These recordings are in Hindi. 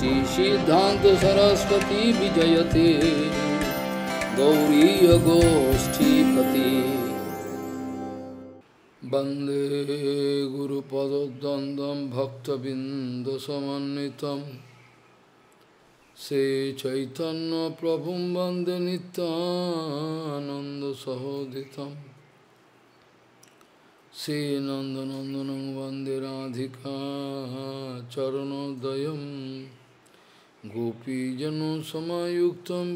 श्रीसिद्धान्त सरस्वती विजयते गौरीयगोष्ठीपति वन्दे गुरुपदद्वन्द्वं भक्तबिन्दसमन्वितं श्रीचैतन्यप्रभुं वन्दे नित्यानन्दसहोदितम् श्रीनन्दनन्दनं वन्दे राधिका चरणोदयं गोपीजनसमायुक्तं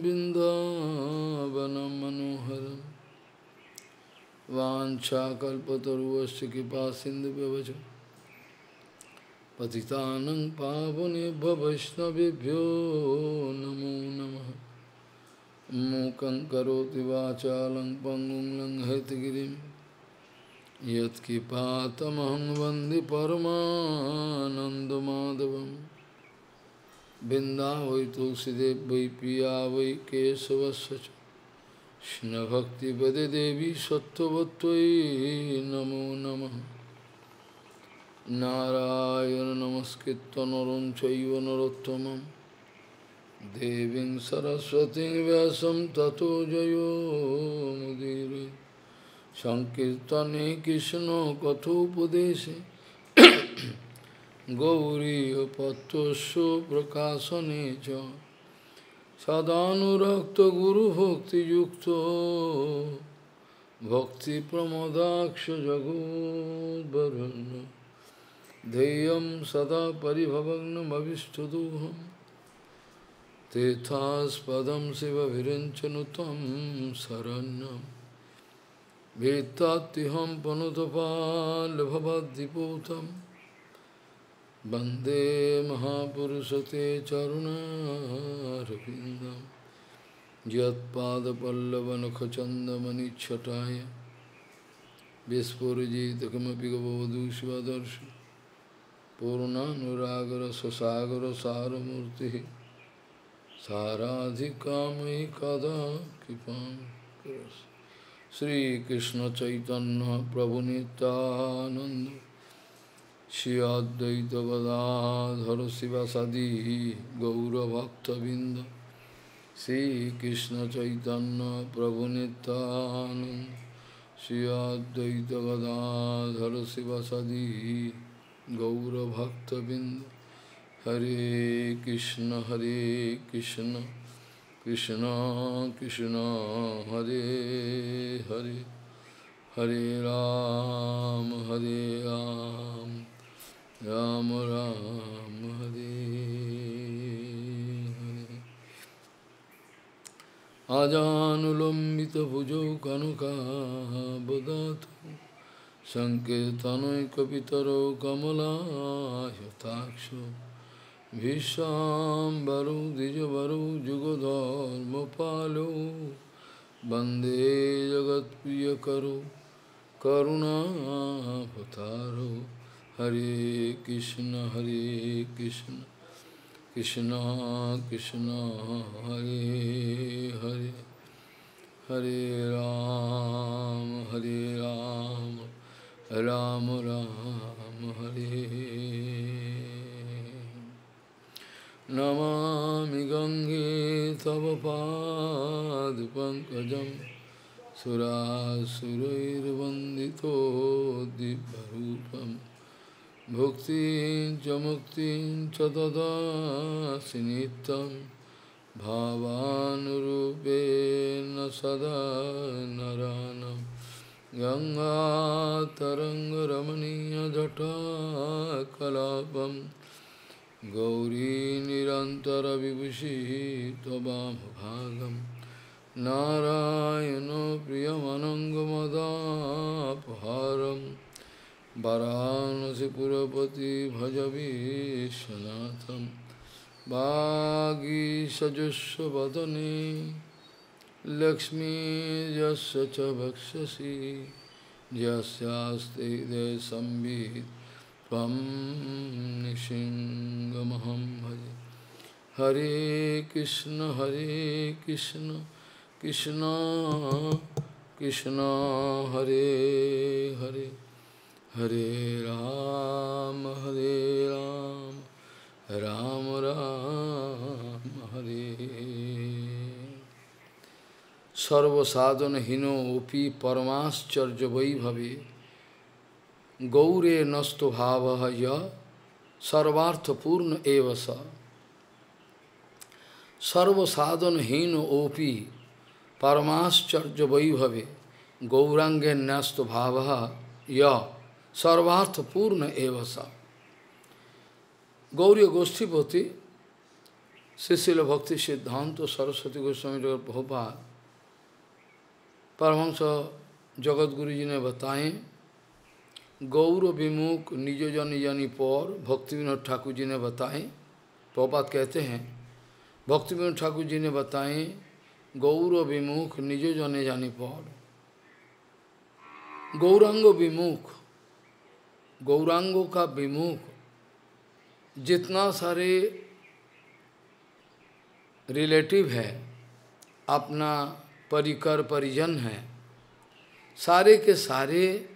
बिन्दावनं मनोहरं वाञ्छाकल्पतरुवस्य कृपा सिन्धुव्यवच पतितानं पावनेभ्य वैष्णवेभ्यो नमो नमः मूकं करोति वाचालं पङ्गुं लङ्घयतगिरिम् यत्किपातमहं वन्दे परमानन्दमाधवं बिन्दा वै तुलसीदेव वै पिया वै केशवस्य च कृष्णभक्तिपदे देवी सत्त्ववत्त्वयि नमो नमः नारायण नमस्कृत्य नरं चैव नरोत्तमं देवीं सरस्वतीं গৌরী পত্রস্য প্রকাশনে চ। সদানুরক্ত গুরুভক্তিযুক্ত ভক্তি প্রমদাক্ষ জগদ্বরণ্য ধেয়ম সদা পরিভবগ্নমীষ্টদোহম তীর্থাস্পদম শিবভিরঞ্চনুতম শরণ্যম। ভিত্তাহম পনুতপাল ভবদ্দিপূতম। Bande Mahapurusate Charuna Rapindam Jyatpada Pallavanakachanda Manichataya Vespurji Takamapigavadushvadarshi Purnanuragara Sasagara Saramurti Saradhikamai Kada Kipam Sri Krishna Chaitanya Prabhu Nityananda Shri Advaita Gadadhar शिवसदी गौरभक्तबिंद Shrikrishna चैतन्य प्रभु नितानंद श्री अद्वैत गौरभक्तबिंद हरे कृष्ण हरे कृष्ण कृष्ण कृष्ण, हरे हरे। हरे राम हरे Ram. Ram Hare Hare Ajanulambita bhujau kanuka bodhatu Sankirtanoi kapitaro kamala yatakshu Vishambaro Dijavaro Jugodharmapalo Bande Jagat Priyakaro Karuna Pataro Hare Krishna, Hare Krishna, Krishna Krishna, Hare Hare, Hare Ram, Hare Ram, Ram Ram, Hare Namami Gange Tava Pad Pankajam Sura Surair Vandito Dibharupam Bhukti jamukti chadada sinitam bhavanurupena sada naranam. Ganga taranga ramaniya jata kalapam Gauri nirantara vibhushi tabam bhagam Narayano priyamanangamadapaharam वरानसिपुरपति भजवीशनाथं वागीसजस्वदने लक्ष्मीर्यस्य च वक्षसि, यस्यास्ते संवित् त्वं निशिङ्गमहं भजे। हरे कृष्ण हरे Krishna Krishna Krishna Hare Hare. Hare Ram, Hare Ram, Ram Ram, Hare Sarva sadhana hino upi paramascharya bhavi. Gaure nasto bhavaha ya sarvartha purna evasa Sarva sadhana hino upi paramascharya bhavi. Gaurange nasto bhavaha ya य सर्वार्थपूर्ण एव स गौरी गोष्ठीपति शिशिल भक्ति सिद्धांत सरस्वती गोस्वामी बहुपात परमहंस जगत गुरु जी ने बताए, गौर विमुख निज जन जनी पर भक्ति विनोद ठाकुर जी ने बताएँ प्रपात कहते हैं भक्ति विनोद ठाकुर जी ने बताए, गौर विमुख निज जने जानी पर। गौरांग विमुख गौरांगों का विमुख, जितना सारे रिलेटिव है, अपना परिकर परिजन है, सारे के सारे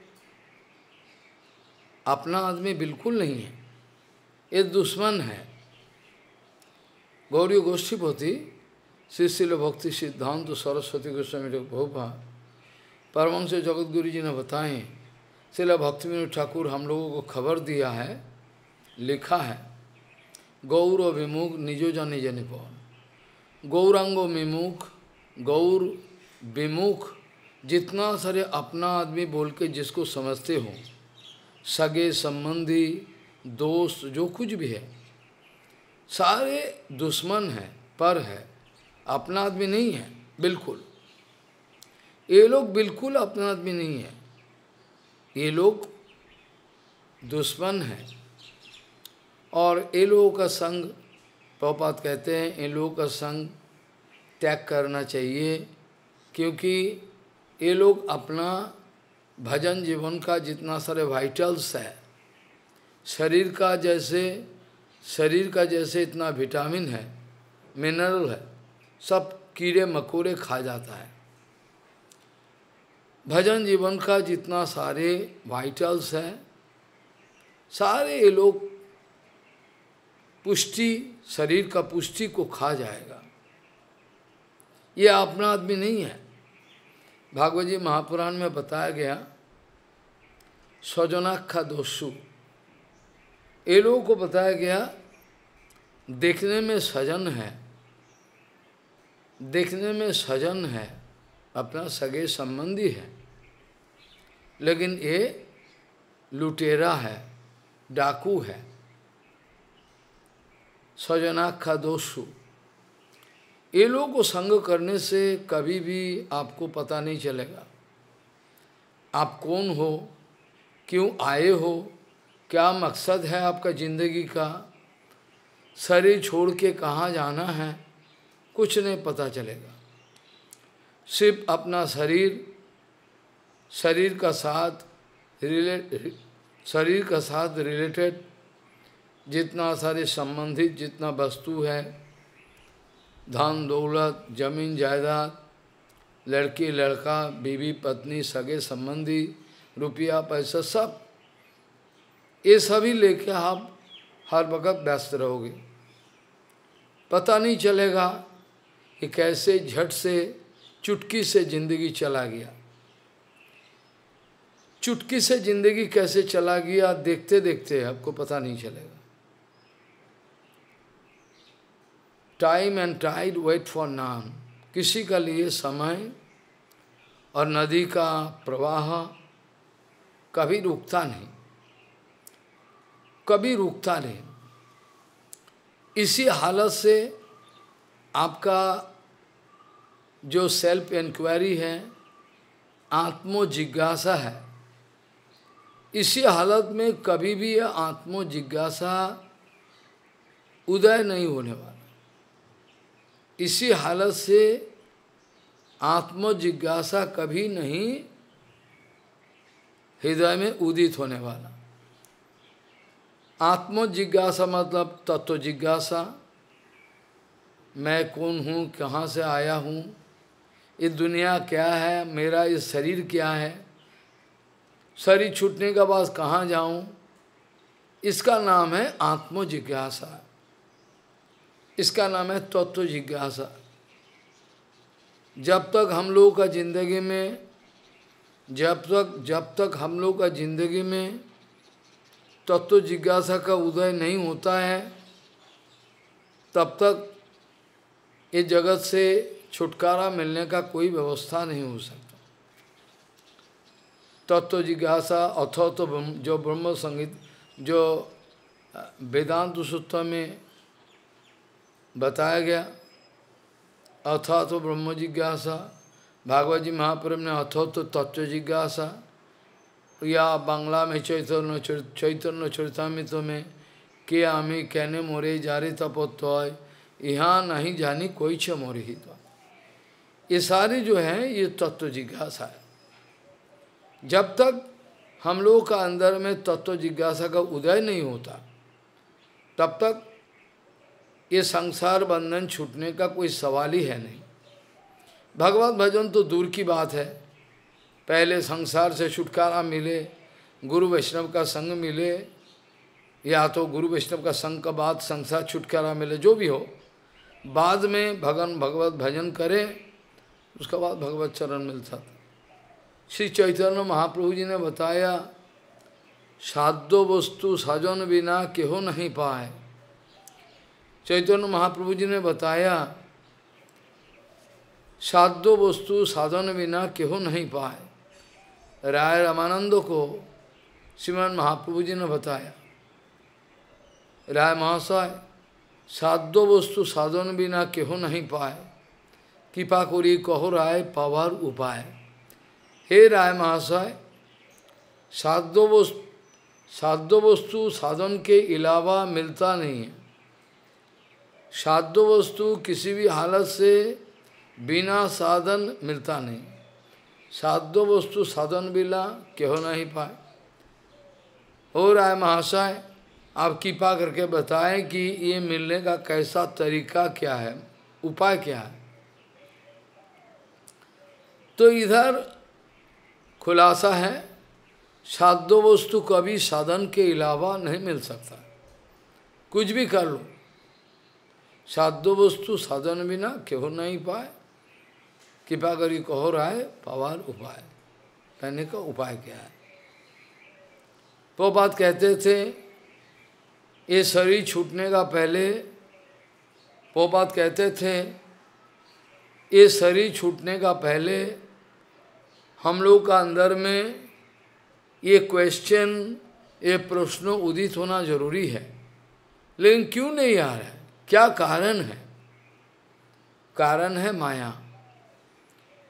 अपना आदमी बिल्कुल नहीं है। ये दुश्मन है। गौरी गोष्ठीपति श्री शिल भक्ति सिद्धांत, सरस्वती गोस्वामी भोपा परमंश जगत गुरु जी ने बताए शिला भक्ति विनोद ठाकुर हम लोगों को खबर दिया है, लिखा है, गौर विमुख निजो जाने जने पवन गौरांगो विमुख, गौर विमुख, जितना सारे अपना आदमी बोल के जिसको समझते हो, सगे संबंधी, दोस्त, जो कुछ भी है, सारे दुश्मन है, पर है, अपना आदमी नहीं है, बिल्कुल। ये लोग बिल्कुल अपना आदमी नहीं है। ये लोग दुश्मन हैं। और ये लोगों का संग प्रपात कहते हैं, इन लोगों का संग त्याग करना चाहिए, क्योंकि ये लोग अपना भजन जीवन का जितना सारे वाइटल्स है, शरीर का जैसे, शरीर का जैसे इतना विटामिन है मिनरल है, सब कीड़े मकोड़े खा जाता है। भजन जीवन का जितना सारे वाइटल्स है, सारे ये लोग पुष्टि, शरीर का पुष्टि को खा जाएगा। ये अपना आदमी नहीं है। भागवत जी महापुराण में बताया गया स्वजनाखा दोषु। ये लोगों को बताया गया, देखने में सजन है, देखने में सजन है, अपना सगे संबंधी है। लेकिन ये लुटेरा है, डाकू है। स्वजनाखा दोषु ये लोगों को संग करने से कभी भी आपको पता नहीं चलेगा। आप कौन हो, क्यों आए हो, क्या मकसद है आपका ज़िंदगी का शरीर छोड़ के कहाँ जाना है, कुछ नहीं पता चलेगा। सिर्फ़ अपना शरीर शरीर का साथ रिलेट शरीर का साथ रिलेटेड जितना सारे संबंधित जितना वस्तु है, धन, दौलत, ज़मीन, जायदाद, लड़की, लड़का, बीवी, पत्नी, सगे संबंधी, रुपया, पैसा, सब, ये सभी लेके आप हर वक्त व्यस्त रहोगे। पता नहीं चलेगा कि कैसे झट से, चुटकी से ज़िंदगी चला गया। चुटकी से ज़िंदगी कैसे चला गया देखते देखते आपको पता नहीं चलेगा। Time and tide wait for नाम किसी का लिए समय और नदी का प्रवाह कभी रुकता नहीं। कभी रुकता नहीं। इसी हालत से आपका जो सेल्फ इंक्वायरी है आत्मो जिज्ञासा है। इसी हालत में कभी भी यह आत्मो जिज्ञासा उदय नहीं होने वाला। इसी हालत से आत्म जिज्ञासा कभी नहीं हृदय में उदित होने वाला। आत्म जिज्ञासा मतलब तत्व जिज्ञासा मैं कौन हूँ? कहाँ से आया हूँ? ये दुनिया क्या है? मेरा ये शरीर क्या है? शरीर छूटने के बाद कहाँ जाऊँ? इसका नाम है आत्म जिज्ञासा। इसका नाम है तत्व जिज्ञासा। जब तक हम लोगों का ज़िंदगी में, जब तक जब तक हम लोग का ज़िंदगी में तत्व जिज्ञासा का उदय नहीं होता है, तब तक इस जगत से छुटकारा मिलने का कोई व्यवस्था नहीं हो सकता। तत्व जिज्ञासा अथो तो जो ब्रह्म संगीत जो वेदांत सूत्र में बताया गया अथा तो ब्रह्म जिज्ञासा भागवत जी महाप्रभ ने अथो तो तत्व जिज्ञासा या बांग्ला में चैतन्य चैतन्य चरितमित में, के आमी कहने मोरे जारे तपोत्य यहाँ नहीं जानी कोई छ मोरे ही तो ये सारे जो है, ये तत्व जिज्ञासा है। जब तक हम लोगों का अंदर में तत्व जिज्ञासा का उदय नहीं होता, तब तक ये संसार बंधन छूटने का कोई सवाल ही है नहीं। भगवत भजन तो दूर की बात है। पहले संसार से छुटकारा मिले, गुरु वैष्णव का संग मिले, या तो गुरु वैष्णव का संग का बाद संसार छुटकारा मिले, जो भी हो। बाद में भगवान भगवत भजन करें, उसका बाद भगवत चरण मिलता था श्री चैतन्य महाप्रभु जी ने बताया, साध्य वस्तु साजन बिना केहो नहीं पाए। चैतन्य महाप्रभु जी ने बताया, साध्य वस्तु साधन बिना केहो नहीं पाए। राय रामानंद को श्रीमान महाप्रभु जी ने बताया, राय महाशय, साध्य वस्तु साधन बिना केहो नहीं पाए। कृपा करी कहो राय, पावर उपाय। हे राय महाशय, साध्य वस्तु साध्य वस्तु साधन के अलावा मिलता नहीं है। साध्य वस्तु किसी भी हालत से बिना साधन मिलता नहीं। साध्य वस्तु साधन बिना क्यों नहीं पाए। हो राय महाशय, आप कृपा करके बताएँ कि ये मिलने का कैसा तरीका क्या है, उपाय क्या है? तो इधर खुलासा है साधो वस्तु कभी साधन के अलावा नहीं मिल सकता। कुछ भी कर लो। साधो वस्तु साधन बिना क्यों नहीं पाए। कृपा करी कहो है पवार उपाय। कहने का उपाय क्या है? वो बात कहते थे, ये शरीर छूटने का पहले वो बात कहते थे, ये शरीर छूटने का पहले हम लोग का अंदर में ये क्वेश्चन ये प्रश्न उदित होना ज़रूरी है। लेकिन क्यों नहीं आ रहा है? क्या कारण है? कारण है माया।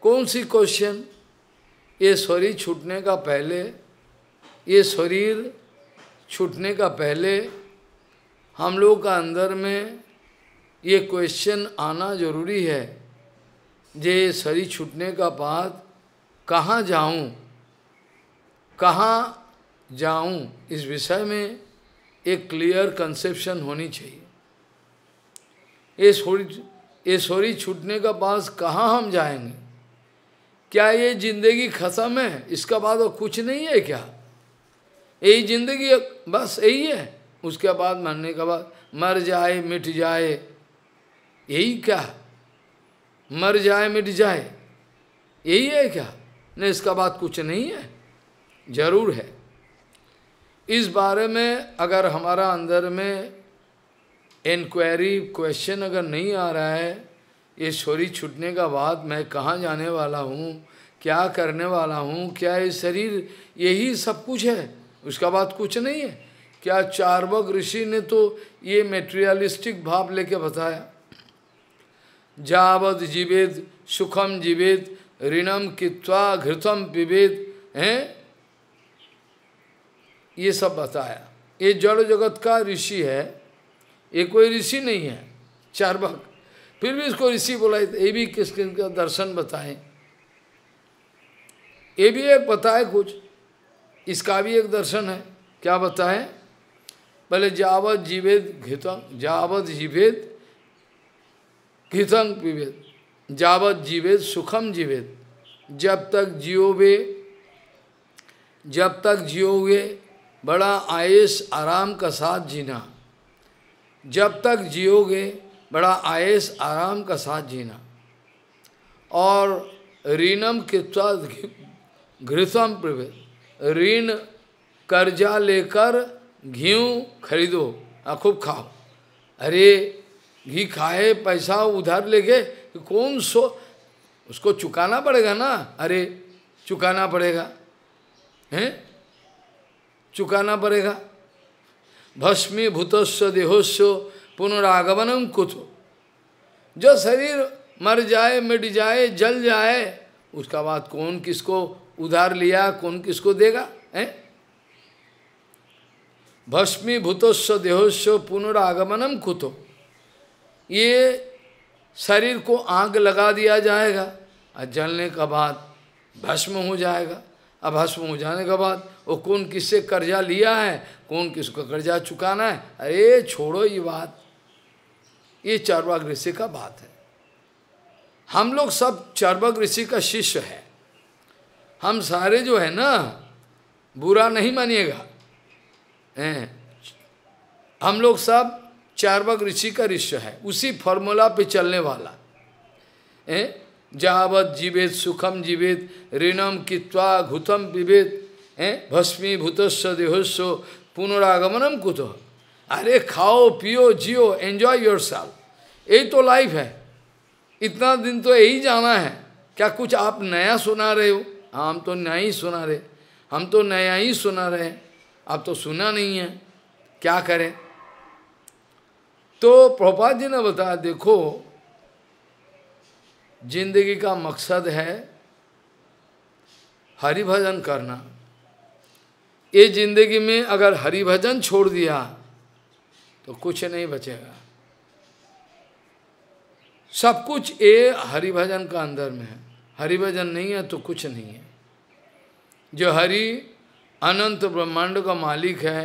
कौन सी क्वेश्चन ये शरीर छूटने का पहले, ये शरीर छूटने का पहले हम लोग का अंदर में ये क्वेश्चन आना ज़रूरी है। जे शरीर छूटने का बाद कहाँ जाऊँ? कहाँ जाऊँ? इस विषय में एक क्लियर कंसेप्शन होनी चाहिए। ये शरीर ये शरीर छूटने का पास कहाँ हम जाएँगे? क्या ये ज़िंदगी खत्म है? इसका बाद और कुछ नहीं है क्या? यही ज़िंदगी बस यही है। उसके बाद मरने के बाद मर जाए, मिट जाए, यही क्या? मर जाए, मिट जाए, यही है क्या? नहीं, इसका बात कुछ नहीं है। ज़रूर है। इस बारे में अगर हमारा अंदर में इंक्वायरी क्वेश्चन अगर नहीं आ रहा है, ये शरीर छूटने का बाद मैं कहाँ जाने वाला हूँ, क्या करने वाला हूँ, क्या ये शरीर, यही सब कुछ है। उसका बात कुछ नहीं है। क्या चारवक ऋषि ने तो ये मेटेरियलिस्टिक भाव लेके बताया? जावद जीवेद, सुखम जीवेद ऋणम कित्वा घृतम पिवेद हैं? ये सब बताया। ये जड़ जगत का ऋषि है। ये कोई ऋषि नहीं है। चारवक फिर भी इसको ऋषि बोला, ये भी किस किस का दर्शन बताए? ये भी एक बताए कुछ। इसका भी एक दर्शन है। क्या बताए? पहले जावत जीवेद घितंग जावत जीवेद घितंग पिवेद जावत जीवेद सुखम जीवेद जब तक जियोगे, जब तक जियोगे, बड़ा आयस आराम का साथ जीना। जब तक जियोगे, बड़ा आयस आराम का साथ जीना। और ऋणम के घृतम प्रवेश ऋण कर्जा लेकर घी खरीदो खूब खाओ। अरे, घी खाए, पैसा उधार लेके कौन सो? उसको चुकाना पड़ेगा ना? अरे, चुकाना पड़ेगा। हैं? चुकाना पड़ेगा। भस्मी भूतस्व देहोस्व पुनरागमनम कुतो। जो शरीर मर जाए, मिट जाए, जल जाए, उसका बाद कौन किसको उधार लिया, कौन किसको देगा? हैं? भस्मी भूतस्व देहोस्व पुनरागमनम कुतो। ये शरीर को आग लगा दिया जाएगा, और जलने का बाद भस्म हो जाएगा। अब भस्म हो जाने के बाद, वो कौन किससे कर्जा लिया है, कौन किसको कर्जा चुकाना है? अरे छोड़ो ये बात। ये चारवाग ऋषि का बात है। हम लोग सब चारवाग ऋषि का शिष्य है। हम सारे जो है ना, बुरा नहीं मानिएगा। हम लोग सब चारवाग ऋषि का ऋष्य है। उसी फॉर्मूला पे चलने वाला। है? जावत, जीवेत, सुखम, जीवेत, ऋणम, कित्वा, घुतम, पिबेत। भस्मी, भूतस्व देहोस्व पुनरागमनम, कुत। अरे, खाओ, पियो, जियो एंजॉय योर साल यही तो लाइफ है। इतना दिन तो यही जाना है। क्या कुछ आप नया सुना रहे हो? हम तो नया ही सुना रहे। हम तो नया ही सुना रहे हैं। आप तो सुना नहीं है। क्या करें? तो प्रभुपाद जी ने बताया, देखो, ज़िंदगी का मकसद है हरि भजन करना। ये ज़िंदगी में अगर हरि भजन छोड़ दिया तो कुछ नहीं बचेगा। सब कुछ ये हरि भजन का अंदर में है। हरि भजन नहीं है तो कुछ नहीं है। जो हरि अनंत ब्रह्मांड का मालिक है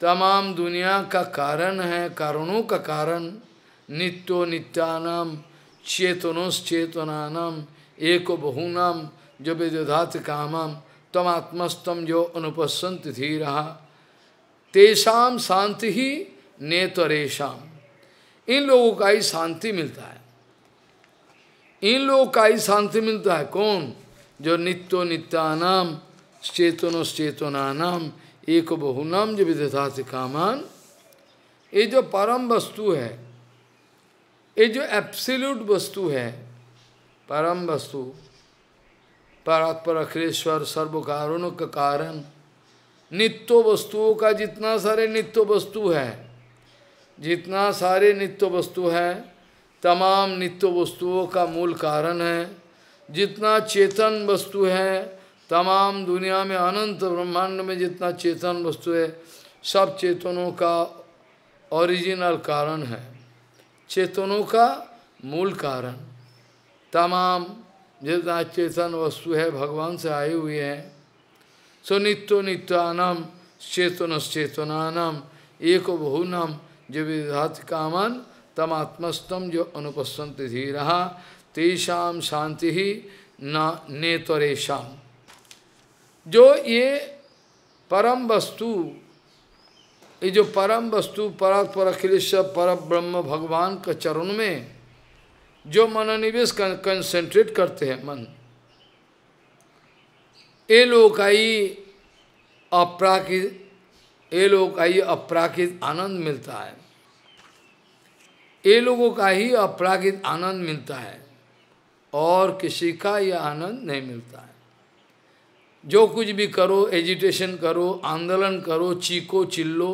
तमाम दुनिया का कारण है, कारणों का कारण, नित्यो नित्यानाम, चेतनोश्चेतनानम, एक बहुनाम जो विदधात कामम तम आत्मस्तम जो अनुपसंत धीरा तेषाम शांति ही नेतरेशम इन लोगों का ही शांति मिलता है। इन लोगों का ही शांति मिलता है कौन? जो नित्यो नित्यानाम, चेतनोश्चेतनानाम एक बहुनाम जो विदधात कामान। ये जो परम वस्तु है, ये जो एप्सिल्यूट वस्तु है, परम वस्तु, परात्पर अखिलेश्वर सर्व कारणों का कारण, नित्य वस्तुओं का जितना सारे नित्य वस्तु है, जितना सारे नित्य वस्तु है, तमाम नित्य वस्तुओं का मूल कारण है। जितना चेतन वस्तु है तमाम दुनिया में अनंत ब्रह्मांड में जितना चेतन वस्तु है, सब चेतनों का ओरिजिनल कारण है। चेतनों का मूल कारण। तमाम जितना चेतन वस्तु है, भगवान से आए हुए हैं। सो नित्यो नित्यानम चेतन चेतनानम एक बहुनाम जो विधात कामन तम आत्मस्तम जो अनुपस्थित धीरा तेषाम शांति ही न नेतरेशम जो ये परम वस्तु, ये जो परम वस्तु पर अखिलेश्वर पर ब्रह्म भगवान के चरण में जो मनोनिवेश कंसेंट्रेट करते हैं मन। ये ही अपराकित, ये का ही आनंद मिलता है। ये लोगों का ही अपराकित आनंद मिलता है और किसी का यह आनंद नहीं मिलता। है जो कुछ भी करो एजिटेशन करो, आंदोलन करो चीको चिल्लो,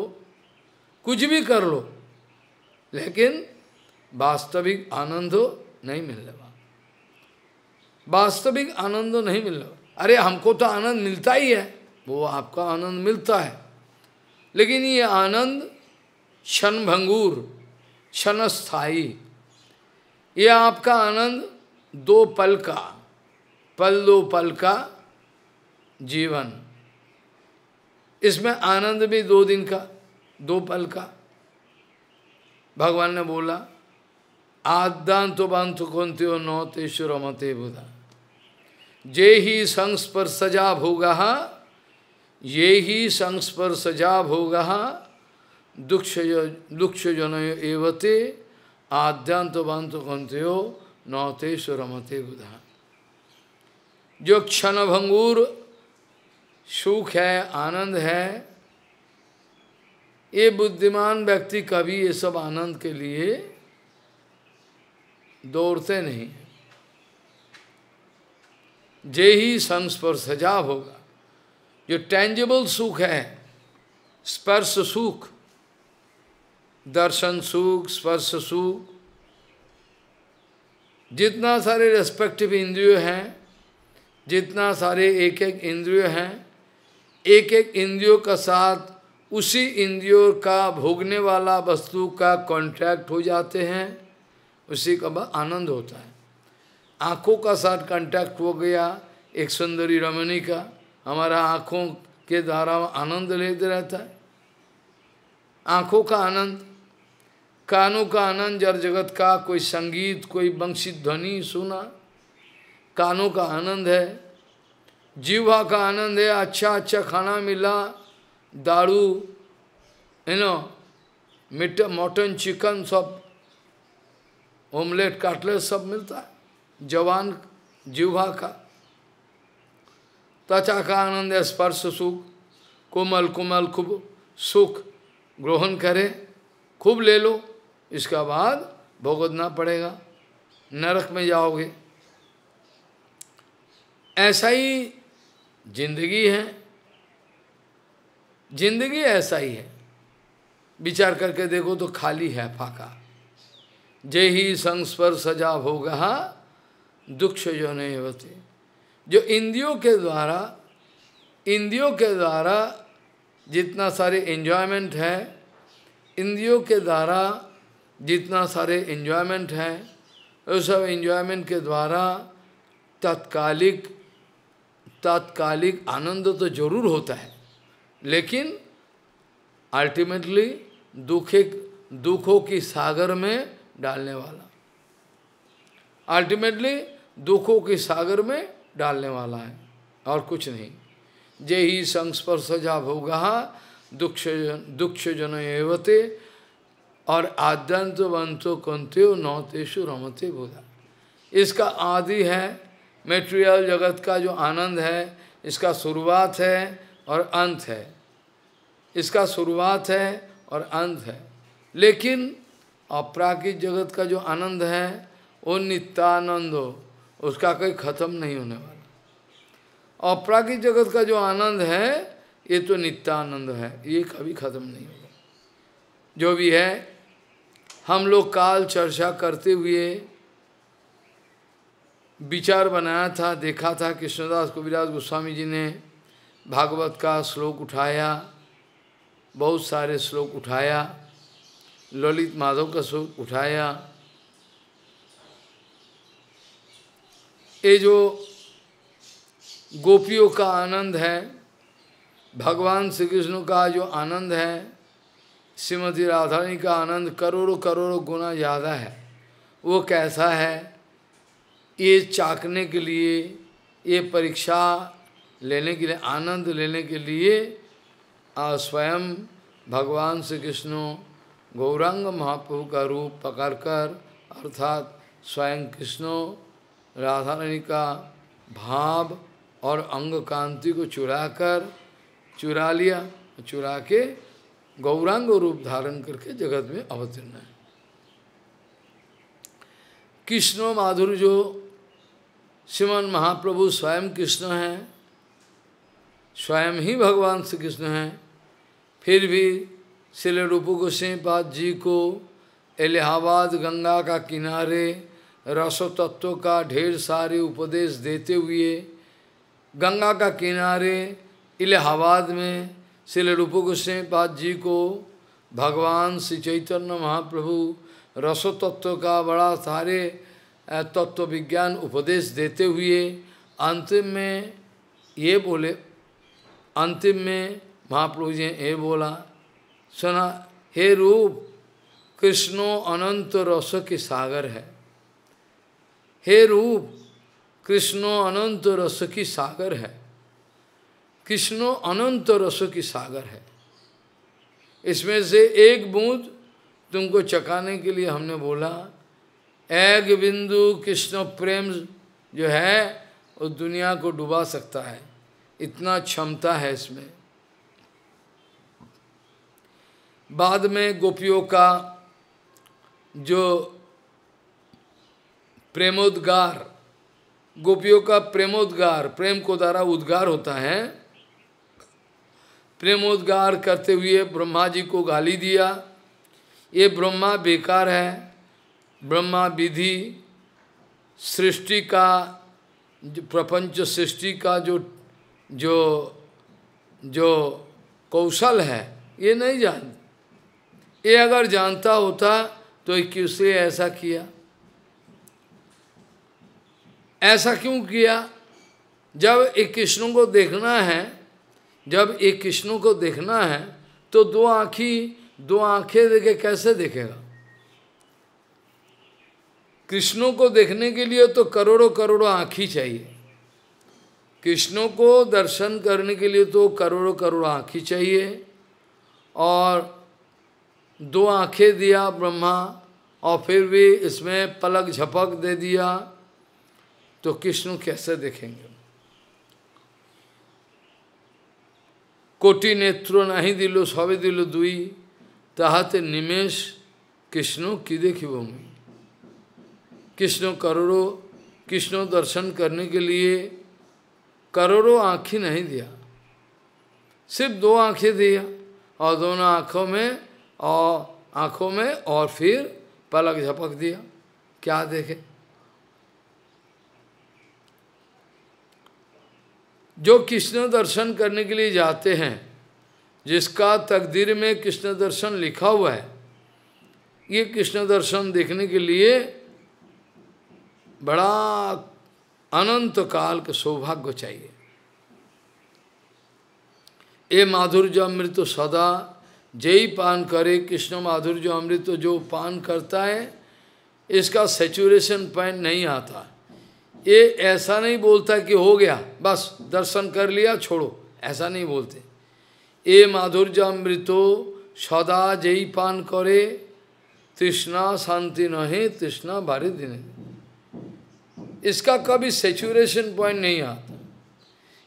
कुछ भी कर लो, लेकिन वास्तविक आनंद नहीं मिलने वास्तविक आनंद नहीं मिल रहा अरे, हमको तो आनंद मिलता ही है, वो आपका आनंद मिलता है। लेकिन ये आनंद क्षण भंगूर क्षण स्थायी ये आपका आनंद दो पल का, पल दो पल का जीवन। इसमें आनंद भी दो दिन का, दो पल का। भगवान ने बोला आदांत बांत कौंत्यो नौ तेश्वर मते बुधा। जे ही संस्पर्शजा भोग, ये ही संस्पर्शजा भोग दुक्ष दुक्ष जन एवते आद्यांत बांत कौंत्यो नौतेश रमते बुधा। जो क्षण भंगुर सुख है, आनंद है। ये बुद्धिमान व्यक्ति कभी ये सब आनंद के लिए दौड़ते नहीं जे ही संस्पर्श सजाव होगा। जो टेंजिबल सुख है, स्पर्श सुख, दर्शन सुख, स्पर्श सुख, जितना सारे रेस्पेक्टिव इंद्रिय हैं, जितना सारे एक एक इंद्रिय हैं एक एक इंद्रियों का साथ उसी इंद्रियों का भोगने वाला वस्तु का कॉन्ट्रैक्ट हो जाते हैं, उसी का आनंद होता है। आँखों का साथ कांटेक्ट हो गया, एक सुंदरी रमणी का, हमारा आँखों के द्वारा आनंद लेते रहता है। आँखों का आनंद, कानों का आनंद जर जगत का कोई संगीत, कोई वंशी ध्वनि सुना, कानों का आनंद है। जीवा का आनंद है अच्छा अच्छा खाना मिला, दारू you know meat mutton chicken सब ऑमलेट काटलेट सब मिलता है, जवान जीवा का। त्वचा का आनंद है, स्पर्श सुख, कोमल कोमल, खूब सुख ग्रहण करे, खूब ले लो, इसका बाद भुगतना पड़ेगा, नरक में जाओगे। ऐसा ही ज़िंदगी है, ज़िंदगी ऐसा ही है। विचार करके देखो तो खाली है फाका। जय ही संस्पर सजा होगा दुख जो नहीं होते। जो इंद्रियों के द्वारा, इंद्रियों के द्वारा जितना सारे एंजॉयमेंट है, इंद्रियों के द्वारा जितना सारे एंजॉयमेंट है उस सब एंजॉयमेंट के द्वारा तत्कालिक तात्कालिक आनंद तो ज़रूर होता है, लेकिन अल्टीमेटली दुखे, दुखों की सागर में डालने वाला। अल्टीमेटली दुखों के सागर में डालने वाला है, और कुछ नहीं। जे ही संस्पर्श जा भोगा दुक्ष जन एवते, और आद्यंत वंतो कंत्यो नौतेशु रमते बोधा इसका आदि है मेटेरियल जगत का जो आनंद है, इसका शुरुआत है और अंत है। इसका शुरुआत है और अंत है। लेकिन अपराकित जगत का जो आनंद है, वो नित्यानंद हो उसका कोई खत्म नहीं होने वाला। अपराकित जगत का जो आनंद है, ये तो नित्यानंद है, ये कभी खत्म नहीं होगा। जो भी है, हम लोग काल चर्चा करते हुए विचार बनाया था, देखा था, कृष्णदास कविराज गोस्वामी जी ने भागवत का श्लोक उठाया, बहुत सारे श्लोक उठाया, ललित माधव का श्लोक उठाया। ये जो गोपियों का आनंद है, भगवान श्री कृष्ण का जो आनंद है, श्रीमती राधानी का आनंद करोड़ों करोड़ों गुना ज़्यादा है। वो कैसा है? ये चाकने के लिए, ये परीक्षा लेने के लिए, आनंद लेने के लिए स्वयं भगवान श्री कृष्ण गौरांग महाप्रभु का रूप पकड़कर अर्थात स्वयं कृष्ण राधा रानी का भाव और अंग कांति को चुराकर चुरा लिया, चुरा के गौरांग रूप धारण करके जगत में अवतीर्ण है। कृष्ण माधुर जो श्रीमन महाप्रभु स्वयं कृष्ण हैं, स्वयं ही भगवान श्री कृष्ण हैं। फिर भी शिल रूप गोस्वाईपाद जी को इलाहाबाद गंगा का किनारे रसो तत्व का ढेर सारे उपदेश देते हुए गंगा का किनारे इलाहाबाद में शिल रूप गोस्वाईपाद जी को भगवान श्री चैतन्य महाप्रभु रसो तत्व का बड़ा सारे तत्व विज्ञान उपदेश देते हुए अंतिम में ये बोले, अंतिम में महाप्रभु जी ये बोला, सुना, हे रूप, कृष्णो अनंत रस के सागर है। हे रूप, कृष्णो अनंत रस की सागर है। कृष्णो अनंत रस की सागर है। इसमें से एक बूंद तुमको चकाने के लिए हमने बोला एक बिंदु कृष्ण प्रेम जो है, वो दुनिया को डुबा सकता है। इतना क्षमता है इसमें। बाद में गोपियों का जो प्रेमोद्गार, गोपियों का प्रेमोद्गार, प्रेम को द्वारा उद्गार होता है। प्रेमोद्गार करते हुए ब्रह्मा जी को गाली दिया। ये ब्रह्मा बेकार है। ब्रह्मा विधि सृष्टि का प्रपंच सृष्टि का जो जो जो कौशल है, ये नहीं जान। ये अगर जानता होता तो किसने ऐसा किया? ऐसा क्यों किया? जब एक कृष्ण को देखना है, जब एक कृष्ण को देखना है तो दो आँखी, दो आँखें देखे, कैसे देखेगा? कृष्णों को देखने के लिए तो करोड़ों करोड़ों आँखी चाहिए। कृष्णों को दर्शन करने के लिए तो करोड़ों करोड़ों आँखी चाहिए। और दो आँखें दिया ब्रह्मा और फिर भी इसमें पलक झपक दे दिया तो कृष्ण कैसे देखेंगे? कोटि नेत्र नहीं दिलो सबे दिलो दुई, ताहते निमेश कृष्ण की देखी वो कृष्ण करोड़ों कृष्ण दर्शन करने के लिए करोड़ों आँखें नहीं दिया। सिर्फ़ दो आँखें दिया और दोनों आँखों में और आँखों में और फिर पलक झपक दिया। क्या देखे? जो कृष्ण दर्शन करने के लिए जाते हैं, जिसका तकदीर में कृष्ण दर्शन लिखा हुआ है, ये कृष्ण दर्शन देखने के लिए बड़ा अनंत काल का सौभाग्य चाहिए। ये माधुर्य अमृत सदा जय पान करे, कृष्ण माधुर्य अमृत जो पान करता है, इसका सेचुरेशन पॉइंट नहीं आता। ये ऐसा नहीं बोलता कि हो गया, बस दर्शन कर लिया, छोड़ो, ऐसा नहीं बोलते। ये माधुर्य अमृतो सदा जय पान करे, तृष्णा शांति नहे, तृष्णा बारे दिन। इसका कभी सेचुरेशन पॉइंट नहीं आता।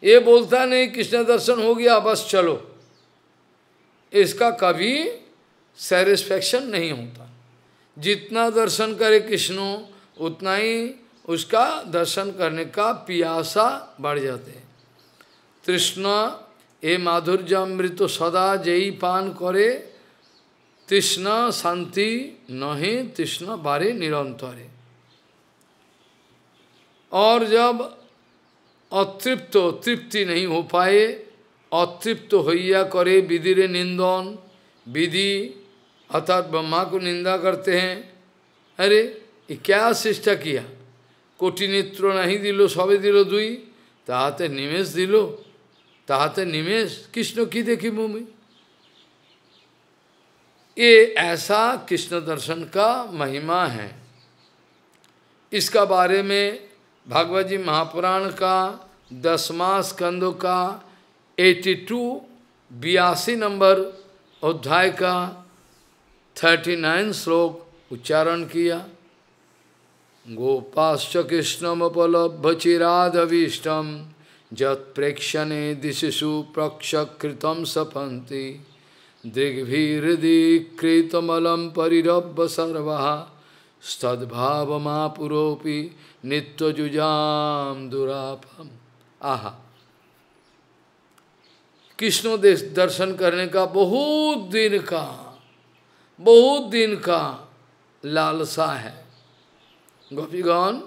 ये बोलता नहीं, कृष्ण दर्शन हो गया, बस चलो। इसका कभी सेटिस्फैक्शन नहीं होता। जितना दर्शन करे कृष्ण, उतना ही उसका दर्शन करने का पियासा बढ़ जाते हैं। तृष्णा ए माधुर्य अमृत सदा जयी पान करे। तृष्णा शांति नहे, तृष्णा बारे निरंतरे। और जब अतृप्त, तृप्ति नहीं हो पाए, अतृप्त होइया करे विधिरे निंदन, विधि, अर्थात ब्रह्मा को निंदा करते हैं। अरे, ये क्या शिष्टा किया? कोटि नेत्र नहीं दिलो सबे दिलो दुई ताते निमेश दिलो ताते निमेश कृष्ण की देखी भूमि। ये ऐसा कृष्ण दर्शन का महिमा है। इसका बारे में भागवत जी महापुराण का, दसवा स्कंदों का 82 बयासी नंबर अध्याय का 39 श्लोक उच्चारण किया। गोपाश्च कृष्णमपलभ्य चिरादभीष्टम जत प्रेक्षणे दिशिषु प्रक्षकृतम सपंति दृग्भिहृदि कृतमलम परिरभ सर्वा सद्भावमापुरोपि नित्यजुजाम दुरापम। आहा। कृष्ण दर्शन करने का बहुत दिन का, बहुत दिन का लालसा है। गोपीगण,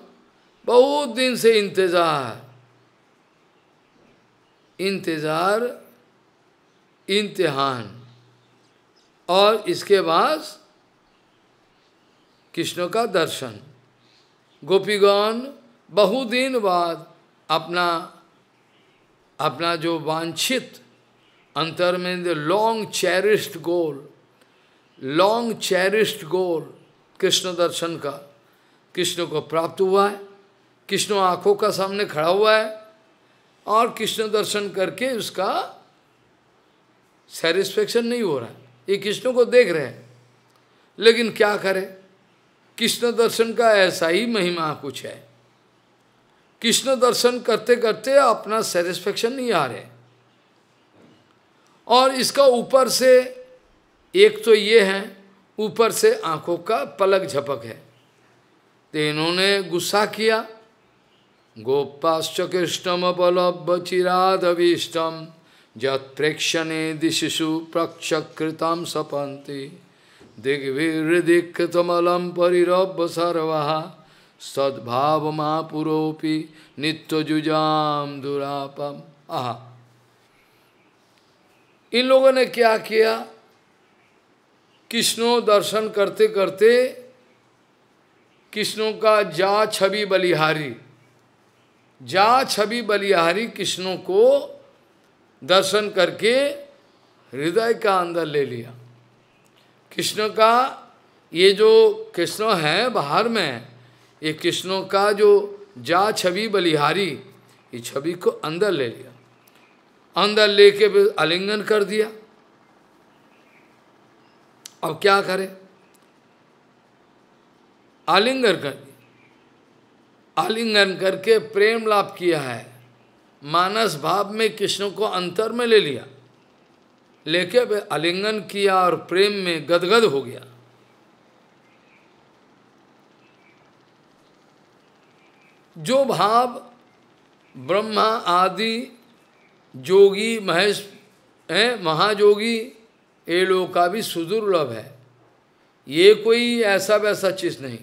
बहुत दिन से इंतज़ार इंतज़ार, इम्तिहान। और इसके बाद कृष्ण का दर्शन। गोपीगण बहुदिन बाद अपना अपना जो वांछित अंतर में long cherished goal long cherished goal Krishna दर्शन का, कृष्ण को प्राप्त हुआ है, कृष्ण आँखों का सामने खड़ा हुआ है, और कृष्ण दर्शन करके उसका सेटिस्फेक्शन नहीं हो रहा है। ये कृष्ण को देख रहे हैं। लेकिन क्या करे? कृष्ण दर्शन का ऐसा ही महिमा कुछ है। कृष्ण दर्शन करते करते अपना सेटिस्फेक्शन नहीं आ रहे और इसका ऊपर से, एक तो ये है, ऊपर से आँखों का पलक झपक है। तो इन्होंने गुस्सा किया। गोपाश्च कृष्णम अपलब्ध चिरादभीष्टम जत प्रेक्षणे दिशिशु प्रक्षकृतम सपंती दिग्विहृदिकृतमलम परिरभ सर्वा नित्य जुजाम दुरापम। आह। इन लोगों ने क्या किया? कृष्णों दर्शन करते करते कृष्णों का जा छवि बलिहारी, जा छवि बलिहारी कृष्णों को दर्शन करके हृदय का अंदर ले लिया। कृष्ण का ये जो कृष्ण है बाहर में, ये कृष्णों का जो जा छवि बलिहारी, ये छवि को अंदर ले लिया। अंदर लेके आलिंगन कर दिया। अब क्या करे? आलिंगन कर आलिंगन करके प्रेम लाभ किया है। मानस भाव में कृष्ण को अंतर में ले लिया। लेके आलिंगन किया और प्रेम में गदगद हो गया। जो भाव, ब्रह्मा आदि जोगी महेश, हैं, महाजोगी, ये लोग का भी सुदुर्लभ है। ये कोई ऐसा वैसा चीज़ नहीं।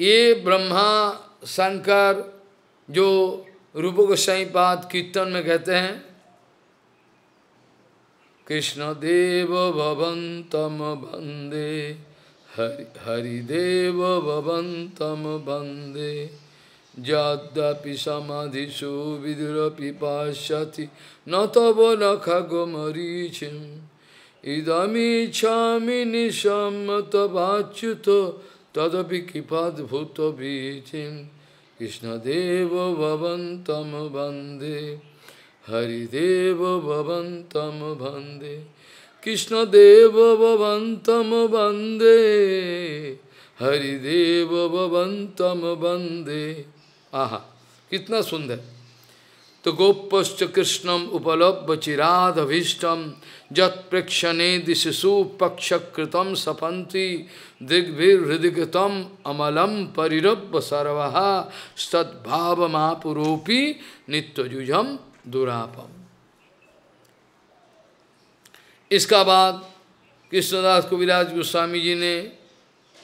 ये ब्रह्मा, शंकर, जो रूप गोसाई पाद कीर्तन में कहते हैं कृष्ण देव भवंतम बंदे हरि हरिदेव भवंतम बंदे यद्यपि समाधिषु विदुरपि पाश्यति न तव न खगमरीचिम् इदमीच्छामि निशम तवाच्युत तदपि कृपाद्भुतबीचिम् कृष्णदेव भवन्तं वंदे हरिदेव भवन्तं वंदे। कृष्णदेव भवन्तं वंदे। हरिदेव भवन्तं वंदे। आहा, कितना सुंदर। तो गोपश्च कृष्णम उपलब्ध चिरादभीष्टम जत प्रेक्षणे दिशु पक्षकृतम सपंती दिग्भिहृदिगतम अमलम परिरभ सर्व सद्भाव महापुरोपी नित्यजुझम दुरापम। इसका बाद कृष्णदास कविराज गोस्वामी जी ने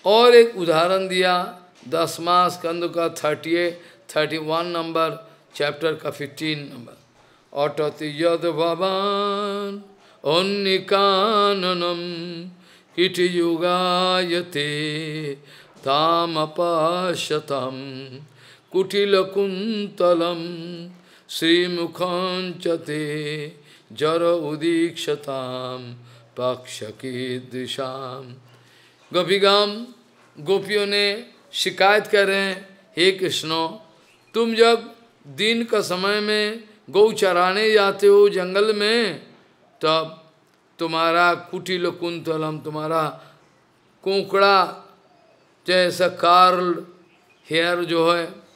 और एक उदाहरण दिया, दस मास कंद का thirty thirty one number chapter का फिफ्टीन नंबर। अटति यद भवान अन्निकाननम किटियुगायते तामपाशतम कुटिलकुन्तलं श्रीमुखञ्चते जर उदीक्षतां पक्षकीदृशाम। गोपीगाम, गोपियों ने शिकायत कर रहे हैं, हे कृष्णो, तुम जब दिन का समय में गौ चराने जाते हो जंगल में, तब तुम्हारा कुटिल कुंतलम तुम्हारा कोकड़ा जैसा कार्ल हेयर जो है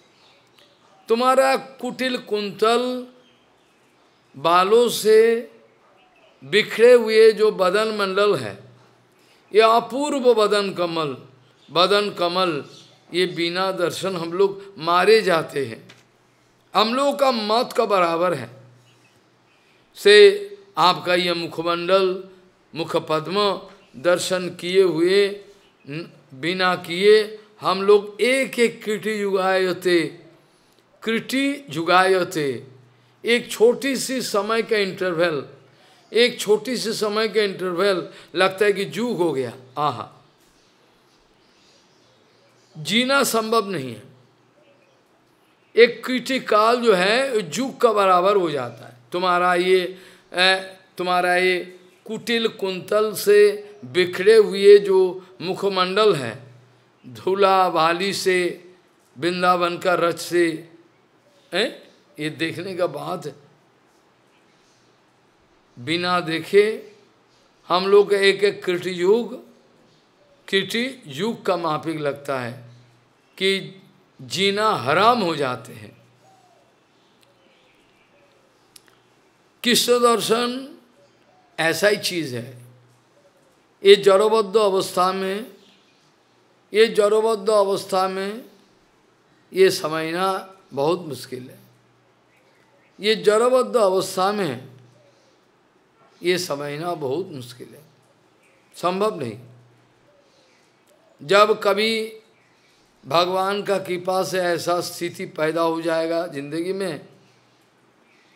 तुम्हारा कुटिल कुंतल बालों से बिखरे हुए जो बदन मंडल है, ये अपूर्व बदन कमल बदन कमल, ये बिना दर्शन हम लोग मारे जाते हैं। हम लोगों का मत का बराबर है। से आपका यह मुखमंडल मुख पद्म दर्शन किए हुए बिना किए हम लोग एक एक कृति जुगाए कृति जुगाए एक छोटी सी समय का इंटरवल एक छोटी सी समय का इंटरवल लगता है कि जुग हो गया। आहा। जीना संभव नहीं है। एक क्रिटिकाल जो है जुग का बराबर हो जाता है। तुम्हारा ये ए, तुम्हारा ये कुटिल कुंतल से बिखरे हुए जो मुखमंडल है धूला वाली से वृंदावन का रच से ए, ये देखने का बात है बिना देखे हम लोग एक एक कृति युग कृति युग का मापिक लगता है कि जीना हराम हो जाते हैं। कृष्ण दर्शन? ऐसा ही चीज़ है। ये जड़ोबद्ध अवस्था में ये जड़ोबद्ध अवस्था में ये समझना बहुत मुश्किल है। ये जड़बद्ध अवस्था में ये समझना बहुत मुश्किल है। संभव नहीं। जब कभी भगवान का कृपा से ऐसा स्थिति पैदा हो जाएगा ज़िंदगी में,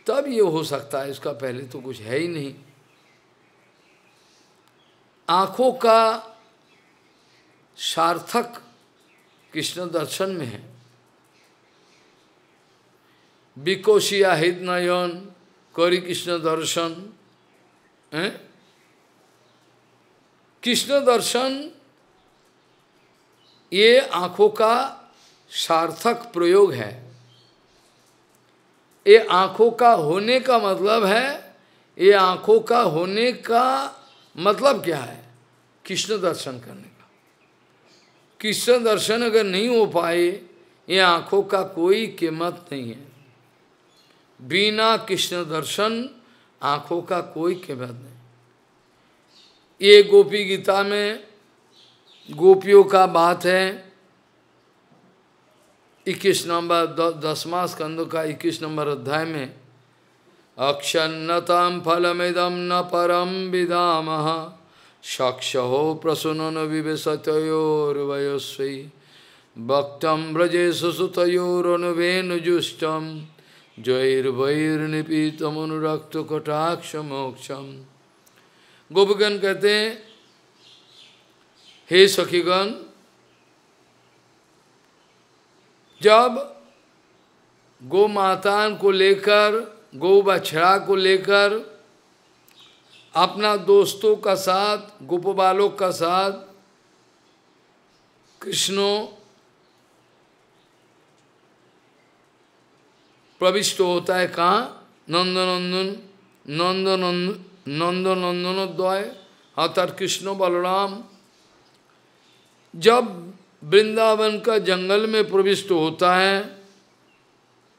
तब ये हो सकता है, इसका पहले तो कुछ है ही नहीं। आँखों का सार्थक कृष्ण दर्शन में है। विकोशिया हृदनयन करी कृष्ण दर्शन, है? कृष्ण दर्शन, ये आँखों का सार्थक प्रयोग है। ये आँखों का होने का मतलब है, ये आँखों का होने का मतलब क्या है? कृष्ण दर्शन करने का। कृष्ण दर्शन अगर नहीं हो पाए, ये आँखों का कोई कीमत नहीं है। बिना कृष्ण दर्शन आँखों का कोई कीमत नहीं। ये गोपी गीता में गोपियों का बात है। इक्कीस नंबर दसवा स्कंद का इक्कीस नंबर अध्याय में अक्षन्नताम फलमिदम न परम विदाम चक्षो प्रसुनन विवेशतोर्वयस्वी भक्तम ब्रजे सुसुतोरनुवेनुजुष्टम जैर्वैर्निपीतमनुरक्त कटाक्ष मोक्षम गोपगन कहते हैं, हे सखीगण, जब गो मातान को लेकर गौ बछड़ा को लेकर, अपना दोस्तों का साथ गोप बालों का साथ, कृष्णो प्रविष्ट होता है कहाँ नंदनंदन नंदनंदन नंदनंदनोद्वय अर्थात कृष्ण बलराम। जब वृंदावन का जंगल में प्रविष्ट होता है,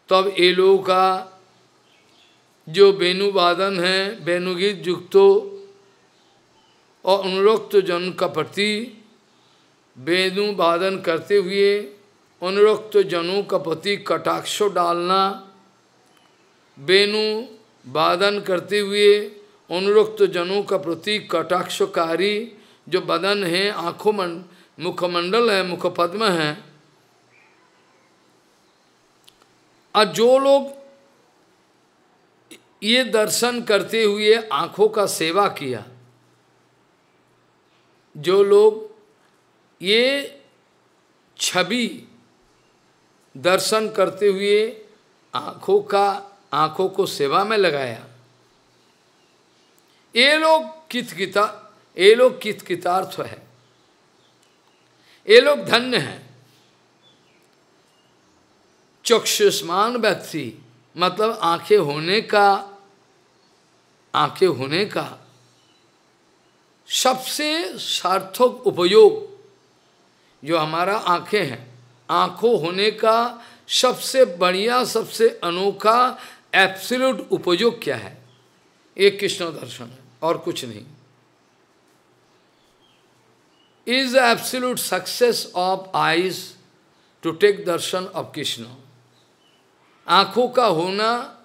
तब एलो का जो वेणुवादन है, वेणुगीत युक्तो और अनुरक्त जन का प्रति वेणु वादन करते हुए अनुरक्त जनों का प्रति कटाक्ष डालना वेणु वादन करते हुए अनुरक्त जनों का प्रतीक कटाक्षकारी, जो बदन है, आँखों मन, मुखमंडल है, मुखपद्म है। और जो लोग ये दर्शन करते हुए आँखों का सेवा किया, जो लोग ये छवि दर्शन करते हुए आँखों का आँखों को सेवा में लगाया। ये लोग कित किता ये लोग कित कितार्थ है। ये लोग धन्य हैं। चक्षुष्मान व्यक्ति मतलब आँखें होने का, आँखें होने का सबसे सार्थक उपयोग जो हमारा आँखें हैं। आँखों होने का सबसे बढ़िया, सबसे अनोखा एब्सोल्यूट उपयोग क्या है? एक कृष्ण दर्शन है, और कुछ नहीं। Is the success of eyes to take darshan of Krishna. आँखों का होना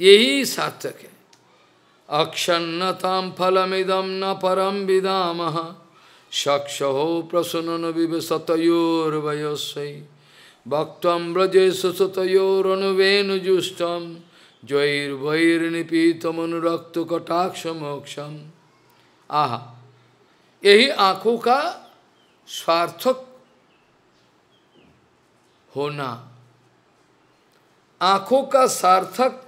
यही सार्थक है। अक्षन्नताम फलमिदम न परम विदाम। सक्ष हो प्रसन्न विवसतोर्वयस्वी व्रजे सुसतोरनुवेनुजुष्टम ज्वैर्वैर्निपीतमनुरक्त कटाक्ष मोक्षम आह। यही आँखों का स्वार्थक होना। आँखों का सार्थक,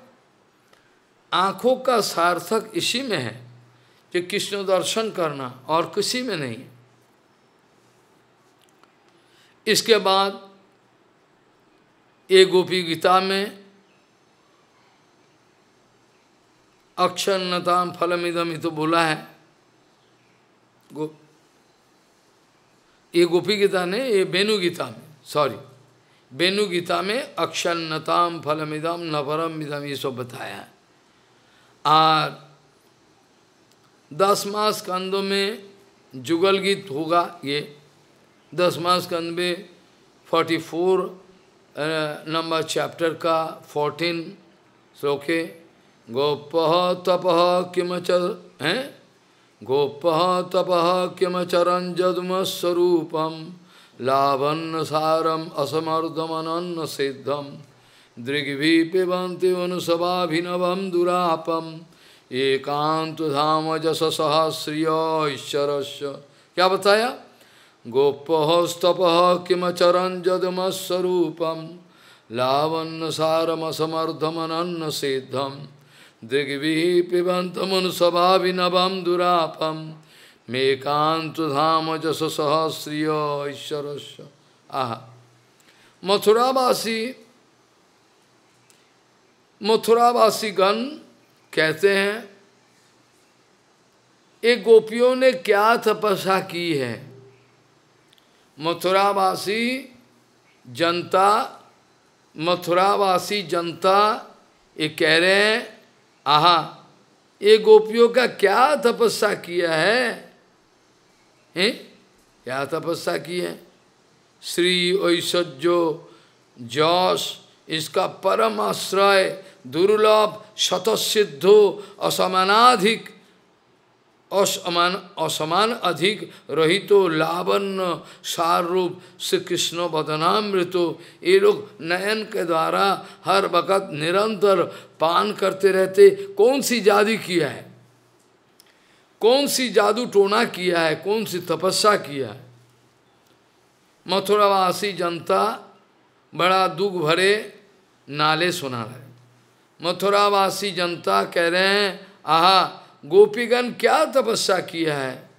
आँखों का सार्थक इसी में है कि कृष्ण दर्शन करना और किसी में नहीं। इसके बाद ये गोपी गीता में अक्षर नताम फलमिदम तो बोला है। गो ये गोपी गीता ने, ये वेणु गीता में सॉरी वेणु गीता में अक्षन्नताम फलमिदम नवरम विदम ये सब बताया है। और दस मास कंदों में जुगल गीत होगा ये। दस मास कंद में फोर्टी फोर नंबर चैप्टर का फोर्टीन श्लोके, गोप तप किमचर, हैं? गोप तप किमचरन जदमस्वरूपम लावन्न सारम असमर्दमनन्न सिद्धम दृग्भी पिबंति अनुसभाभिनवम दुरापम एकांत धाम जस सहस्रिय ईश्वर क्या बताया? गोपस्तप किमचरन जदमस्वरूपम लावन्न सारमसमर्धमनन्न सिद्धम दृग्भि पिबंत मनुसभाभिनवम दुरापम मेकांत धाम जस सहस्रिय ईश्वर आह। मथुरावासी मथुरावासी गण कहते हैं एक गोपियों ने क्या तपस्या की है? मथुरावासी जनता मथुरावासी जनता, ये कह रहे हैं, आहा, ये गोपियों का क्या तपस्या किया है? हैं? क्या तपस्या की है? श्री ऐश्वर्यो जश इसका परम आश्रय, दुर्लभ, शतसिद्धो, असमानाधिक असमान असमान अधिक रहितो लावण्य सार रूप श्री कृष्ण बदनामृतो ये लोग नयन के द्वारा हर वक़्त निरंतर पान करते रहते। कौन सी जादू किया है? कौन सी जादू टोना किया है? कौन सी तपस्या किया है? मथुरावासी जनता बड़ा दुख भरे नाले सुना रहे। मथुरावासी जनता कह रहे हैं, आहा गोपीगण क्या तपस्या किया है?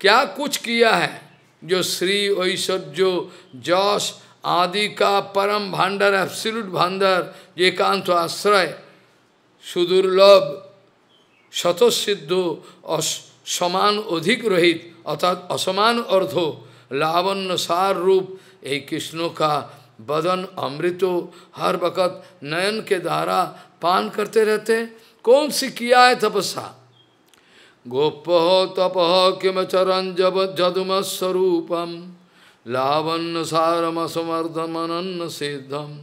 क्या कुछ किया है? जो श्री ऐश्वर्य, जश आदि का परम भांडर एब्सोल्यूट भांडर, एकांत आश्रय, सुदुर्लभ, शतसिद्धो और समान अधिक रहित, अर्थात असमान अर्थो, लावण्य सार रूप एक कृष्णों का बदन अमृतो, हर वक़्त नयन के द्वारा पान करते रहते कौन सी किया है तपस्या? गोप तप किम चरण जब जदम स्वरूपम, लावण्य सारम समर्धमनन्न सिद्धम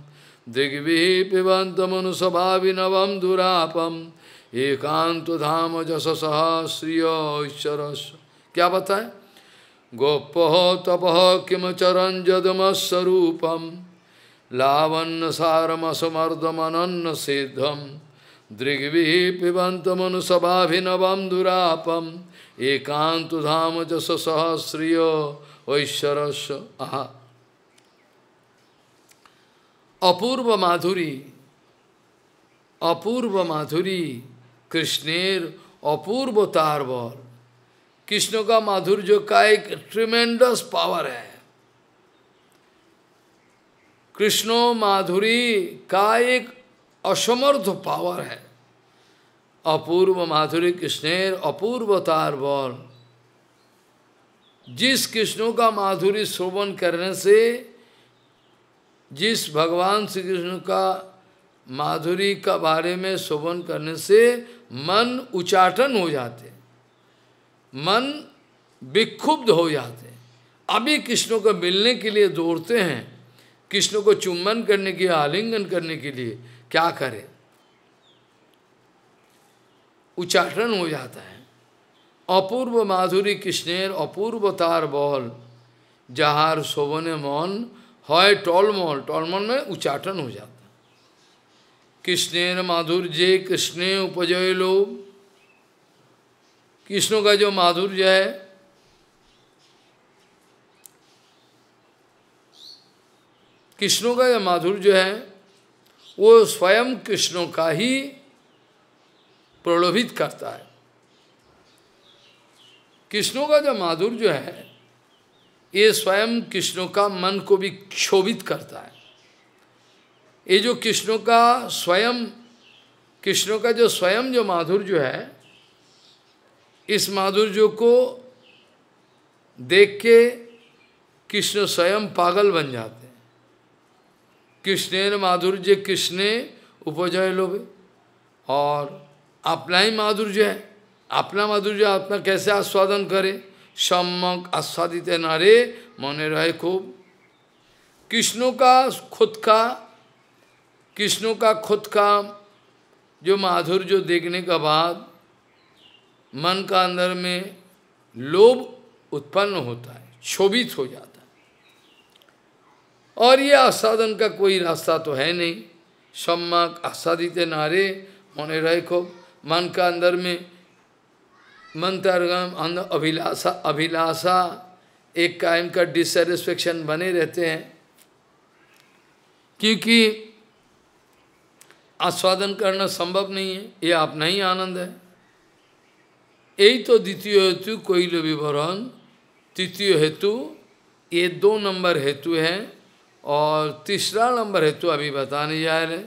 दिग्भि पिबंत मनुस्वभाविनवम दुरापम, एकांत धाम जस श्रिय ईश्वर क्या बताए? गोप तप किम चरण जदमस्वरूपम लावण्य सारम सारमसमर्दमनन्न सिद्धम दृग्भि पिबंत मनुसभाभिनवम दुरापम एकांत धाम जस सहस्रिय ऐश्वर आह। अपूर्व माधुरी अपूर्व माधुरी, कृष्णेर, अपूर्व तारवर। कृष्ण का माधुर्य का एक ट्रिमेंडस पावर है। कृष्णो माधुरी का एक असमर्थ पावर है। अपूर्व माधुरी कृष्णेर अपूर्वतार बल जिस कृष्णों का माधुरी श्रोवन करने से, जिस भगवान श्री कृष्ण का माधुरी का बारे में शोभन करने से मन उचाटन हो जाते, मन विक्षुब्ध हो जाते। अभी कृष्ण को मिलने के लिए दौड़ते हैं, कृष्ण को चुम्बन करने के लिए, आलिंगन करने के लिए क्या करे? उच्चाटन हो जाता है। अपूर्व माधुरी कृष्णेर अपूर्व तार बल, जहार शोभने मन है टॉलमल। टॉलमल में उच्चाटन हो जाता कृष्णेर माधुर्य कृष्णे उपजय लोग कृष्ण का जो माधुर्य है, कृष्णों का जो माधुर्य है वो स्वयं कृष्णों का ही प्रलोभित करता है। कृष्णों का जो माधुर्य है, ये स्वयं कृष्णों का मन को भी क्षोभित करता है। ये जो कृष्णों का स्वयं, कृष्णों का जो स्वयं जो माधुर्य है, इस माधुर्य को देख के कृष्ण स्वयं पागल बन जाते कृष्णेर माधुर्य कृष्णे उपजय लोभे? और अपना ही माधुर्य है। अपना माधुर्य अपना कैसे आस्वादन करे? सम्यक आस्वादित नारे, मने रहे खूब। कृष्णों का खुद का कृष्णों का खुद का जो माधुर्य देखने का बाद मन का अंदर में लोभ उत्पन्न होता है क्षोभित हो जाता है। और ये आस्वादन का कोई रास्ता तो है नहीं। सम्यक आस्वादित नारे, मने रहे खूब मन का अंदर में मंत्रगम अभिलाषा अभिलाषा, एक कायम का डिससेटिस्फेक्शन बने रहते हैं। क्योंकि आस्वादन करना संभव नहीं है, ये अपना ही आनंद है। यही तो द्वितीय हेतु कोई विवरण, तृतीय हेतु, ये दो नंबर हेतु है। और तीसरा नंबर हेतु अभी बताने जा रहे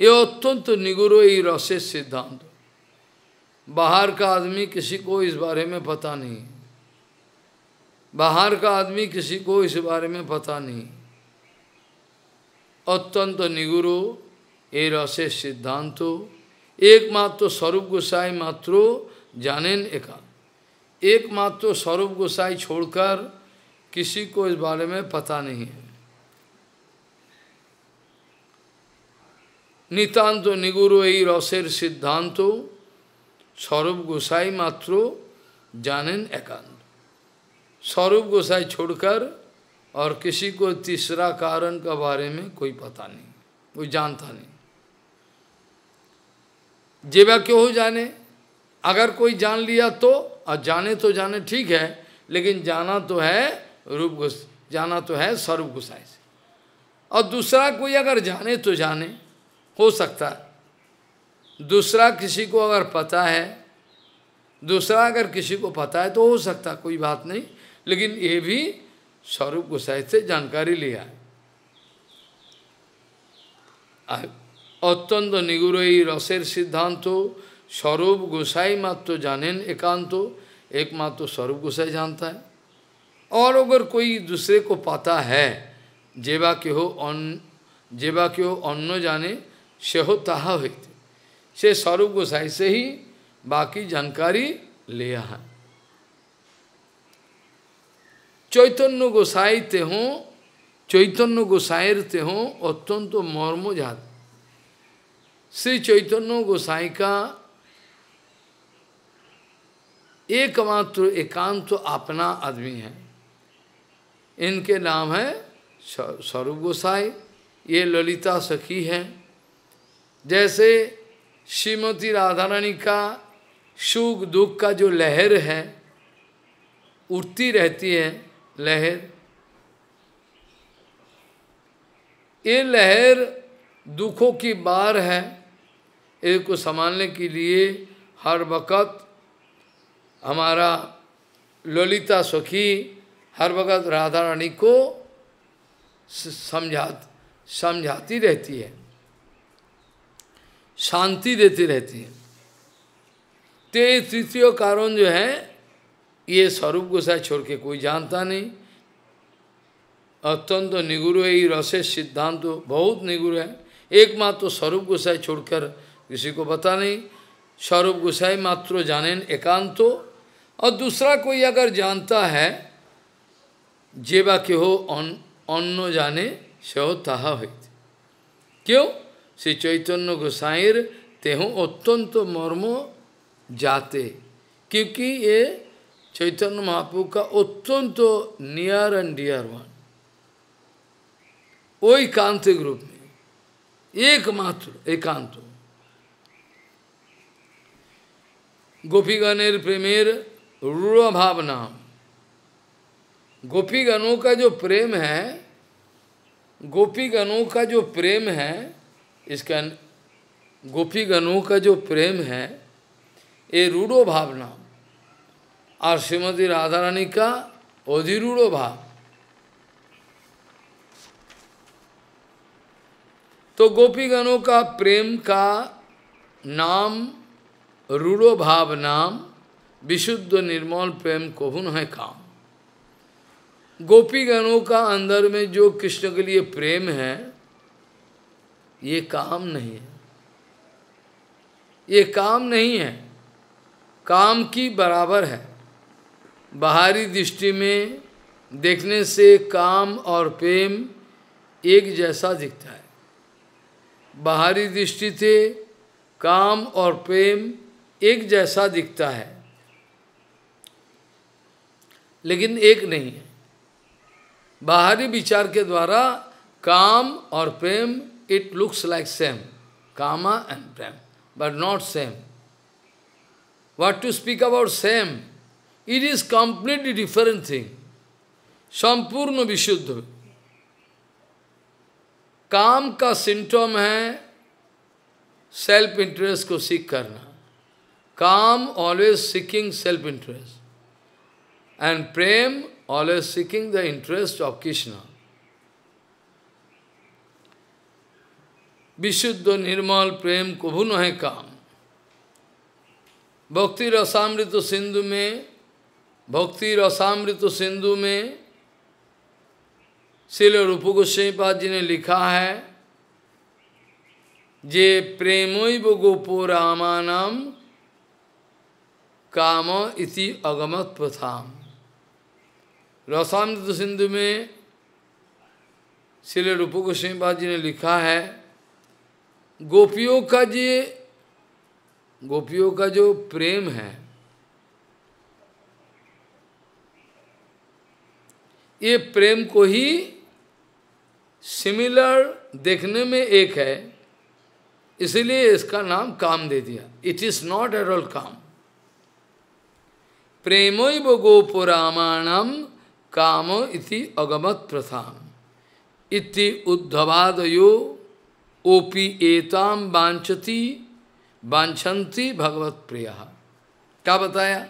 ये अत्यंत निगुरो ये रसे सिद्धांत। बाहर का आदमी किसी को इस बारे में पता नहीं। बाहर का आदमी किसी को इस बारे में पता नहीं। अत्यंत निगुरो ये रसे सिद्धांत। एकमात्र स्वरूप गोसाई मात्र जानेन एका। एकमात्र स्वरूप गोसाई छोड़कर किसी को इस बारे में पता नहीं है। नितांत निगुरु এই রসের সিদ্ধান্ত स्वरूप गोसाई मात्र जानेन एकांत स्वरूप गोसाई छोड़कर और किसी को तीसरा कारण का बारे में कोई पता नहीं कोई जानता नहीं जेवा क्यों हो जाने अगर कोई जान लिया तो और जाने तो जाने ठीक है लेकिन जाना तो है रूप गोस जाना तो है स्वरूप गोसाई से और दूसरा कोई अगर जाने तो जाने हो सकता है दूसरा किसी को अगर पता है दूसरा अगर किसी को पता है तो हो सकता कोई बात नहीं लेकिन ये भी स्वरूप गोसाई से जानकारी लिया है অত্যন্ত নিগুড় এই রসের সিদ্ধান্ত স্বরূপ गोसाई मात्र जानेन एकांत एकमात्र स्वरूप गोसाई जानता है और अगर कोई दूसरे को पता है जेवा के हो अन्न जेवा के हो अन्न जाने से हो ताहा होते से स्वरूप गोसाई से ही बाकी जानकारी लिया है চৈতন্য গোসাই তেহ চৈতন্য গোসাইয়ের तेह अत्यंत मर्मजात श्री चैतन्य गोसाई का एकमात्र एकांत तो अपना आदमी है इनके नाम है स्वरूप गोसाई ये ललिता सखी है जैसे श्रीमती राधा रानी का सुख दुख का जो लहर है, उठती रहती है लहर। ये लहर दुखों की बार है। इसको संभालने के लिए हर वक़्त हमारा ललिता सखी हर वक़्त राधा रानी को समझा, समझाती रहती है। शांति देती रहती है। ते तृतीय कारण जो है, ये स्वरूप गोसाई छोड़ के कोई जानता नहीं। अत्यंत तो निगुरु है, ये रसे सिद्धांत तो बहुत निगुरु है। एकमात्र स्वरूप गोसाई छोड़कर किसी को पता नहीं। स्वरूप गोसाई मात्र जानेन एकांत। और दूसरा कोई अगर जानता है, जेबा के हो अन्न जाने, से हो ताहा क्यों? श्री चैतन्य गोसाईर तेहो अत्यंत मर्म जाते, क्योंकि ये चैतन्य महाप्रभु का अत्यंत नियर एंड डियर वन वो एकांतिक रूप में, एकमात्र, एकांत। गोपीगणेर प्रेमेर रूढ़ भाव नाम गोपीगणों का जो प्रेम है, गोपीगणों का जो प्रेम है इसका गोपी गणों का जो प्रेम है, ये रूढ़ो भाव नाम। और श्रीमती राधा रानी का अधिरूढ़ भाव। तो गोपीगणों का प्रेम का नाम, रूढ़ो भाव नाम, विशुद्ध निर्मल प्रेम कोहुन है काम? गोपी गणों का अंदर में जो कृष्ण के लिए प्रेम है ये काम नहीं है। ये काम नहीं है। काम की बराबर है। बाहरी दृष्टि में देखने से काम और प्रेम एक जैसा दिखता है। बाहरी दृष्टि से काम और प्रेम एक जैसा दिखता है। लेकिन एक नहीं है। बाहरी विचार के द्वारा काम और प्रेम इट लुक्स लाइक सेम कामा and Prem but not same What to speak about same? It is completely different thing. संपूर्ण विशुद्ध काम का सिम्टम है सेल्फ इंटरेस्ट को सीख करना काम always seeking self interest and Prem always seeking the interest of Krishna विशुद्ध निर्मल प्रेम को भुन है काम। भक्ति रसामृत सिंधु में, भक्ति रसामृत सिंधु में शिल रूप गोस्वाईपाद जी ने लिखा है, जे प्रेमैव गोपो रामानाम, काम इति अगमत प्रथाम रसामृत सिंधु में शिल रूप गोस्वाईपाद जी ने लिखा है गोपियों का जी, गोपियों का जो प्रेम है, ये प्रेम को ही सिमिलर देखने में एक है, इसलिए इसका नाम काम दे दिया। It is not at all काम। प्रेमैव गोपुरामाणम काम इति अगमत प्रथाम इति उद्धवादयो ओपी एताम वांछती वांछन्ति भगवत प्रिय। क्या बताया?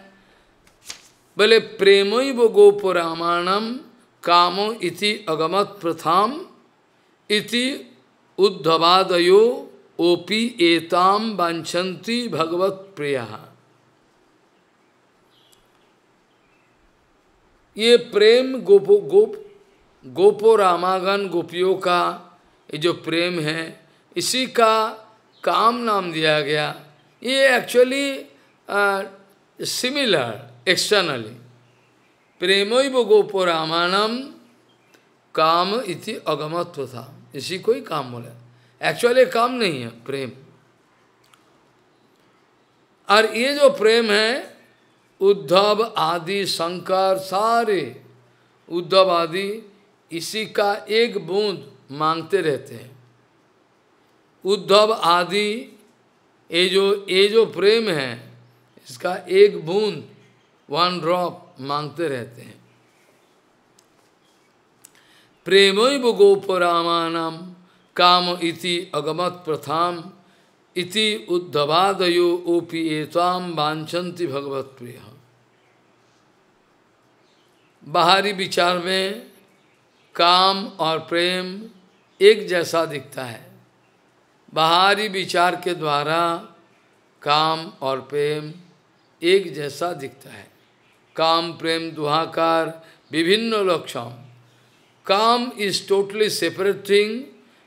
बोले, प्रेमैव गोपुरामाणम कामो इति अगमत प्रथाम इति उद्धवादयो ओपी एताम वांछन्ति भगवत प्रिय। ये प्रेम गोपो, गोप, गोपो रामागन गोपियों का ये जो प्रेम है इसी का काम नाम दिया गया। ये एक्चुअली सिमिलर एक्सटर्नली प्रेमैव गोपो रामानम काम इति अगमत्व था। इसी को ही काम बोला। एक्चुअली काम नहीं है, प्रेम। और ये जो प्रेम है, उद्धव आदि शंकर सारे उद्धव आदि इसी का एक बूंद मांगते रहते हैं। उद्धव आदि, ये जो ये जो प्रेम है, इसका एक बूंद वन ड्रॉप मांगते रहते हैं। प्रेमैव गोपरामानम, काम इति अगमत प्रथाम, इति उद्धवादयो ओपी एताम वांछन्ति भगवत प्रिय बाहरी विचार में काम और प्रेम एक जैसा दिखता है। बाहरी विचार के द्वारा काम और प्रेम एक जैसा दिखता है। काम प्रेम दुहाकार विभिन्न लक्षण। Kama is totally separate thing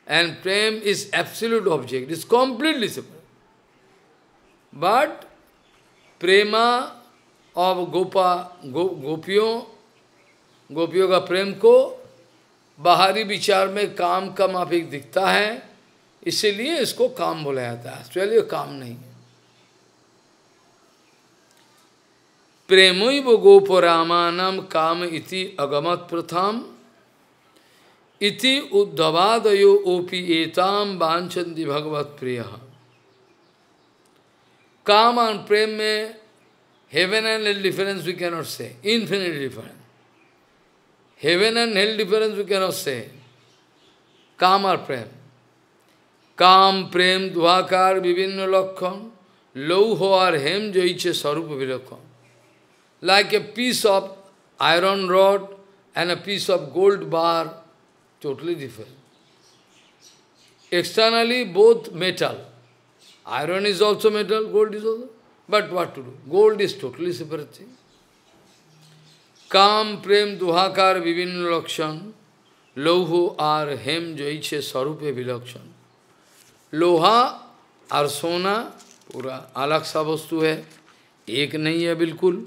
and prema is absolute object is completely separate but prema of Gopa गो, गोपियों गोपियों का प्रेम को बाहरी विचार में काम का माफिक दिखता है। इसीलिए इसको काम बोला जाता है। एक्चुअली काम नहीं प्रेमैव गोपरामानम काम इति अगमत प्रथम। इति उद्धवादयो ओपी एताम वांछन्ति भगवत प्रिय। काम एंड प्रेम में heaven and hell difference we cannot say infinite difference heaven and hell difference we cannot say kama और प्रेम। Kam, Prem, Dvakar, Vivinna Lakkhan, Lauh or Hem Joiche Sarupa Vilakkhan. Like a piece of iron rod and a piece of gold bar, totally different. Externally, both metal. Iron is also metal, gold is also. But what to do? Gold is totally separate thing. Kam, Prem, Duhakar, Vivinna Lakshan, Lohu, Ar, Hem, Joiche, Sarupe, लोहा और सोना, पूरा अलग सा वस्तु है। एक नहीं है बिल्कुल।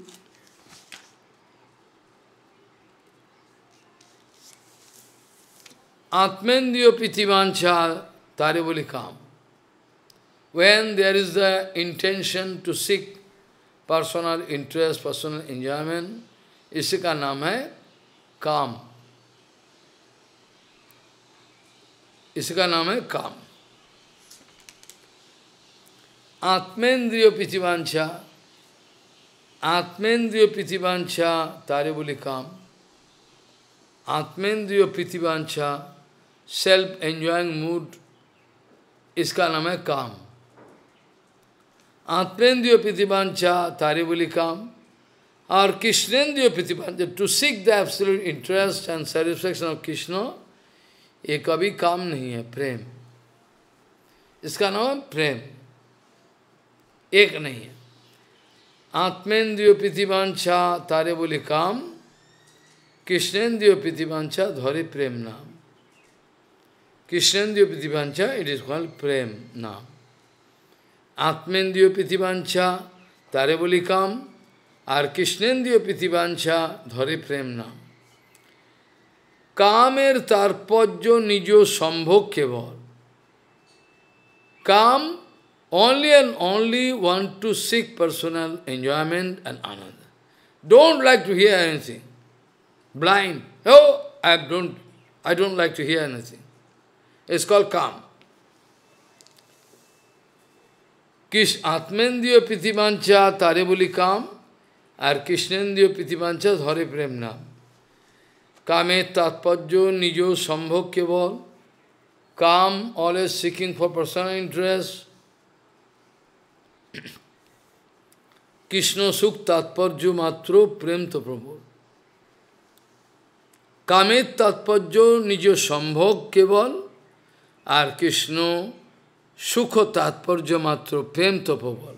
आत्मेन्द्रियो पृथ्वीवांछा तारे बोले काम। When there is the intention to seek personal interest personal enjoyment इसका नाम है काम। इसका नाम है काम। आत्मेंद्रिय पृथिवांछा आत्मेंद्रिय पृथिवांछा तारे बोली काम। आत्मेंद्रिय पृथिवांछा सेल्फ एंजॉइंग मूड इसका नाम है काम। आत्मेंद्रिय प्रतिभांचा तारे बोली काम। और कृष्णेन्द्रिय प्रतिभांचा to seek the absolute interest and satisfaction of Krishna, ये कभी काम नहीं है, प्रेम। इसका नाम है प्रेम। एक नहीं है आत्मेन्द्रिय प्रतिभांचा तारे बोली काम कृष्णेन्द्रिय प्रतिभांचा धरे प्रेम नाम Krishnendriya Prithivancha, it is called Prem now. Atmendriya Prithivancha, tare boli kam, আর কৃষ্ণেন্দ্রীয় পৃথিবাঞ্ছা ধরে প্রেম নাম কামের তাৎপর্য নিজ সম্ভোগ কেবল কাম only and only want to seek personal enjoyment and another. Don't like to hear anything. Blind. Oh, I don't, I don't like to hear anything. It's called calm. Kiss আত্মেন্দ্রীয় পৃথিবাঞ্চা তারে বলি কাম আর কৃষ্ণেন্দ্রীয় পৃথিবাঞ্চা ধরে প্রেম নাম কামের তাৎপর্য নিজ সম্ভব কেবল কাম always seeking for personal interest Krishna সুখ তাৎপর্য মাত্র প্রেম তো প্রবল। কামের তাৎপর্য নিজ সম্ভব কেবল, আর কৃষ্ণ সুখ তাৎপর্য মাত্র প্রেম তপবল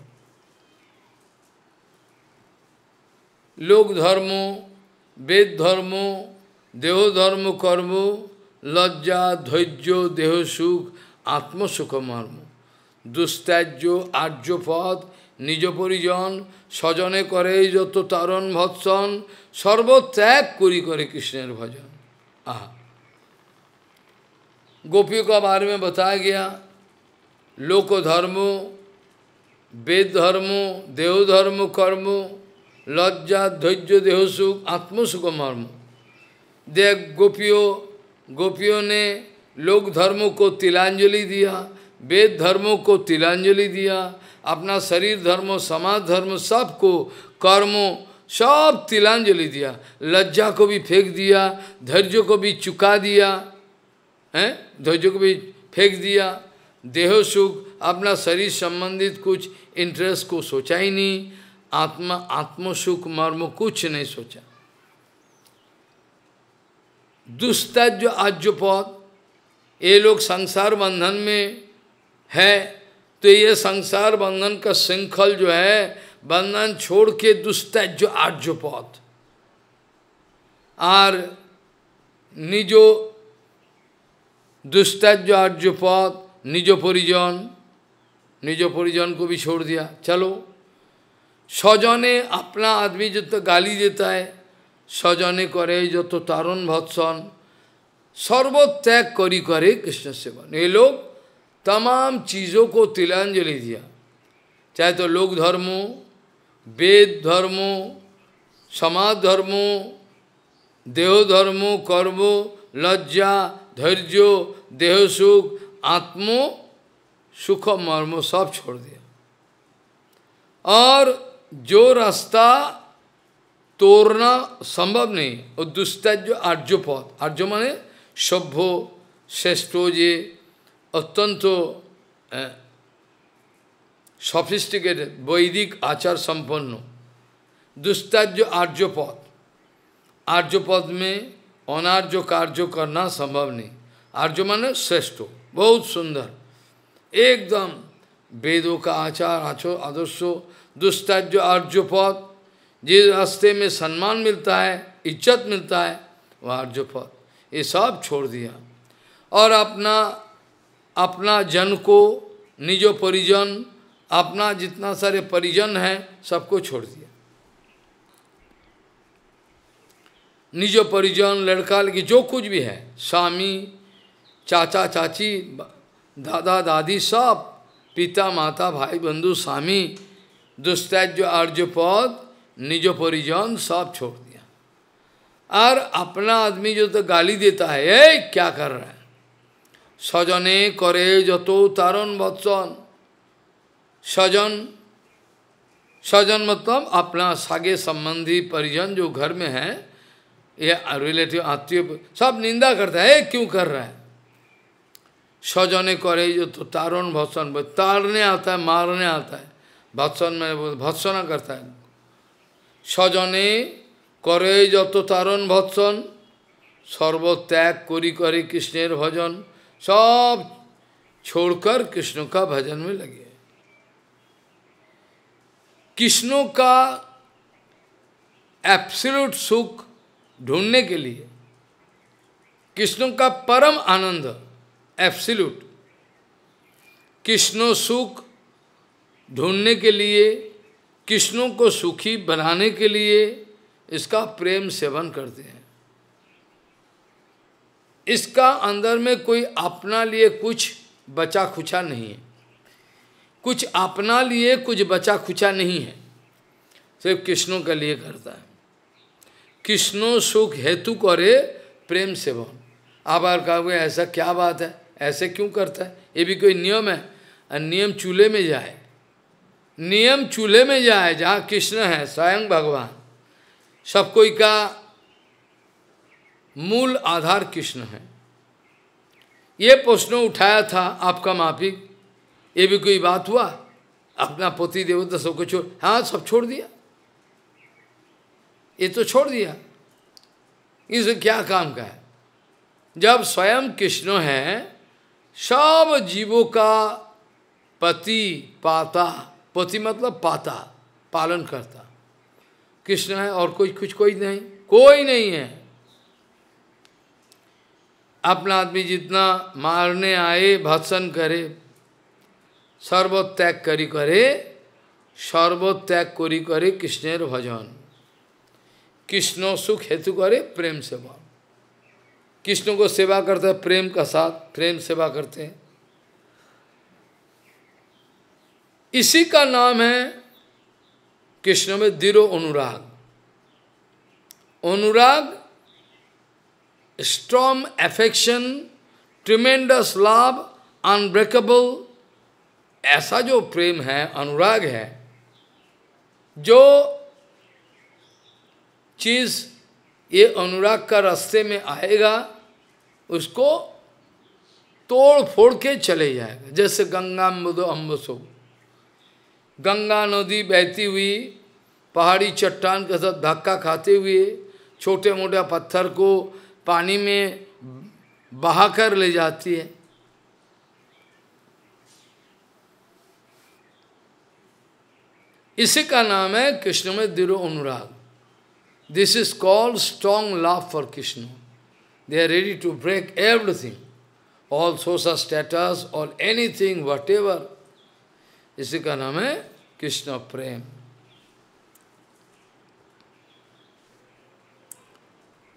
লোক ধর্ম, বেদ ধর্ম, দেহ ধর্ম কর্ম, লজ্জা, ধৈর্য, দেহ সুখ, আত্মসুখ, মর্ম। দুস্ত্যাজ্য আর্যপদ নিজ পরিজন স্বজনে করে যত তারণ ভৎসন সর্বত্যাগ করি করে কৃষ্ণের ভজন আহা गोपियों का बारे में बताया गया लोक धर्म वेद धर्म देव धर्म कर्म लज्जा धैर्य देह सुख आत्मसुख मर्म देख गोपियों गोपियों ने लोक धर्म को तिलांजलि दिया वेद धर्मों को तिलांजलि दिया, अपना शरीर धर्म, समाज धर्म, सबको कर्मों, सब तिलांजलि दिया। लज्जा को भी फेंक दिया, धैर्य को भी चुका दिया, हैं? धैर्य को भी फेंक दिया। देह सुख, अपना शरीर संबंधित कुछ इंटरेस्ट को सोचा ही नहीं। आत्मा आत्म सुख मर्म कुछ नहीं सोचा। दुस्ताज्य आज्य पद ये लोग संसार बंधन में है तो ये संसार बंधन का श्रृंखल जो है, बंधन छोड़ के दुस्ताज्य आर्य पद और निजो दुस्ताज्य आर्य पद निज परिजन निज परिजन को भी छोड़ दिया। चलो स्वजने अपना आदमी जो तो गाली देता है स्वजने करे जो तो तारुण भत्सन, सर्वत्याग करी करे कृष्ण सेवन। ये लोग तमाम चीज़ों को तिलांजलि दिया। चाहे तो लोक धर्मो, वेद धर्मो, समाज धर्मो, देह धर्मो, कर्मो, लज्जा, धैर्य, देह सुख, आत्मो, सुख, मर्म सब छोड़ दिया। और जो रास्ता तोड़ना संभव नहीं और दुस्ताज्य आर्य पद आर्य माने सभ्य, श्रेष्ठ जे अत्यंत सफिस्टिकेटेड वैदिक आचार संपन्न दुस्ताज्य आर्य पद आर्य पद में अनार्य कार्य करना संभव नहीं आर्य माने श्रेष्ठ बहुत सुंदर एकदम वेदों का आचार आचो आदर्श दुस्तार्य आर्य पद जिस रास्ते में सम्मान मिलता है इज़्ज़त मिलता है वह अर्जुपद ये सब छोड़ दिया और अपना अपना जन को, निजो परिजन, अपना जितना सारे परिजन है, सबको छोड़ दिया। निजो परिजन, लड़का, लड़की, जो कुछ भी है, स्वामी, चाचा, चाची दादा, दादी, सब, पिता, माता, भाई, बंधु, स्वामी, दुस्तैज आर्यपद निजो परिजन, सब छोड़ दिया। और अपना आदमी जो तो गाली देता है, ए, क्या कर रहा है? सजने करे जो तो तारण बत्सन सजन सजन मतलब अपना सागे संबंधी परिजन जो घर में है ये रिलेटिव आत्मीय सब निंदा करता है क्यों कर रहा है सजने करे जो तो तारण भत्सन तारने आता है मारने आता है भत्सन में भत्सना करता है सजने करे যত তারণ ভৎসন সর্বত্যাগ করি করে কৃষ্ণের ভজন सब छोड़कर कृष्ण का भजन में लगे। कृष्णों का एब्सोल्यूट सुख ढूँढने के लिए कृष्णों का परम आनंद एब्सोल्यूट कृष्णो सुख ढूँढने के लिए, कृष्णों को सुखी बनाने के लिए इसका प्रेम सेवन करते हैं। इसका अंदर में कोई अपना लिए कुछ बचा खुचा नहीं है। कुछ अपना लिए कुछ बचा खुचा नहीं है। सिर्फ़ कृष्णों के लिए करता है। कृष्णो सुख हेतु करे प्रेम सेवन आबार कहोगे, ऐसा क्या बात है? ऐसे क्यों करता है? ये भी कोई नियम है? और नियम चूल्हे में जाए। नियम चूल्हे में जाए, जहाँ कृष्ण है, स्वयं भगवान। सब कोई का मूल आधार कृष्ण है। ये प्रश्न उठाया था आपका माफिक ये भी कोई बात हुआ? अपना पति देवता सबको छोड़ हाँ सब छोड़ दिया। ये तो छोड़ दिया। इसे क्या काम का है? जब स्वयं कृष्ण है, सब जीवों का पति पाता, पति मतलब पाता, पालन करता। कृष्ण है और कोई कुछ कोई नहीं कोई नहीं है। अपना आदमी जितना मारने आए, भत्सन करे, सर्वत्याग करी करे, सर्वत्याग करी करे कृष्णेर भजन। कृष्ण सुख हेतु करे प्रेम सेवा। कृष्ण को सेवा करते हैं प्रेम का साथ, प्रेम सेवा करते हैं। इसी का नाम है कृष्ण में दिरो अनुराग। अनुराग strong affection, tremendous love, unbreakable, ऐसा जो प्रेम है अनुराग है जो चीज़ ये अनुराग का रास्ते में आएगा उसको तोड़ फोड़ के चले जाएगा। जैसे गंगा अम्बुदो अम्बसो। गंगा नदी बहती हुई पहाड़ी चट्टान के साथ धक्का खाते हुए छोटे मोटे पत्थर को पानी में बहाकर ले जाती है। इसी का नाम है कृष्ण में दिरो अनुराग। This is called strong love for Krishna they are ready to break everything all social status all anything whatever इसी का नाम है कृष्ण प्रेम।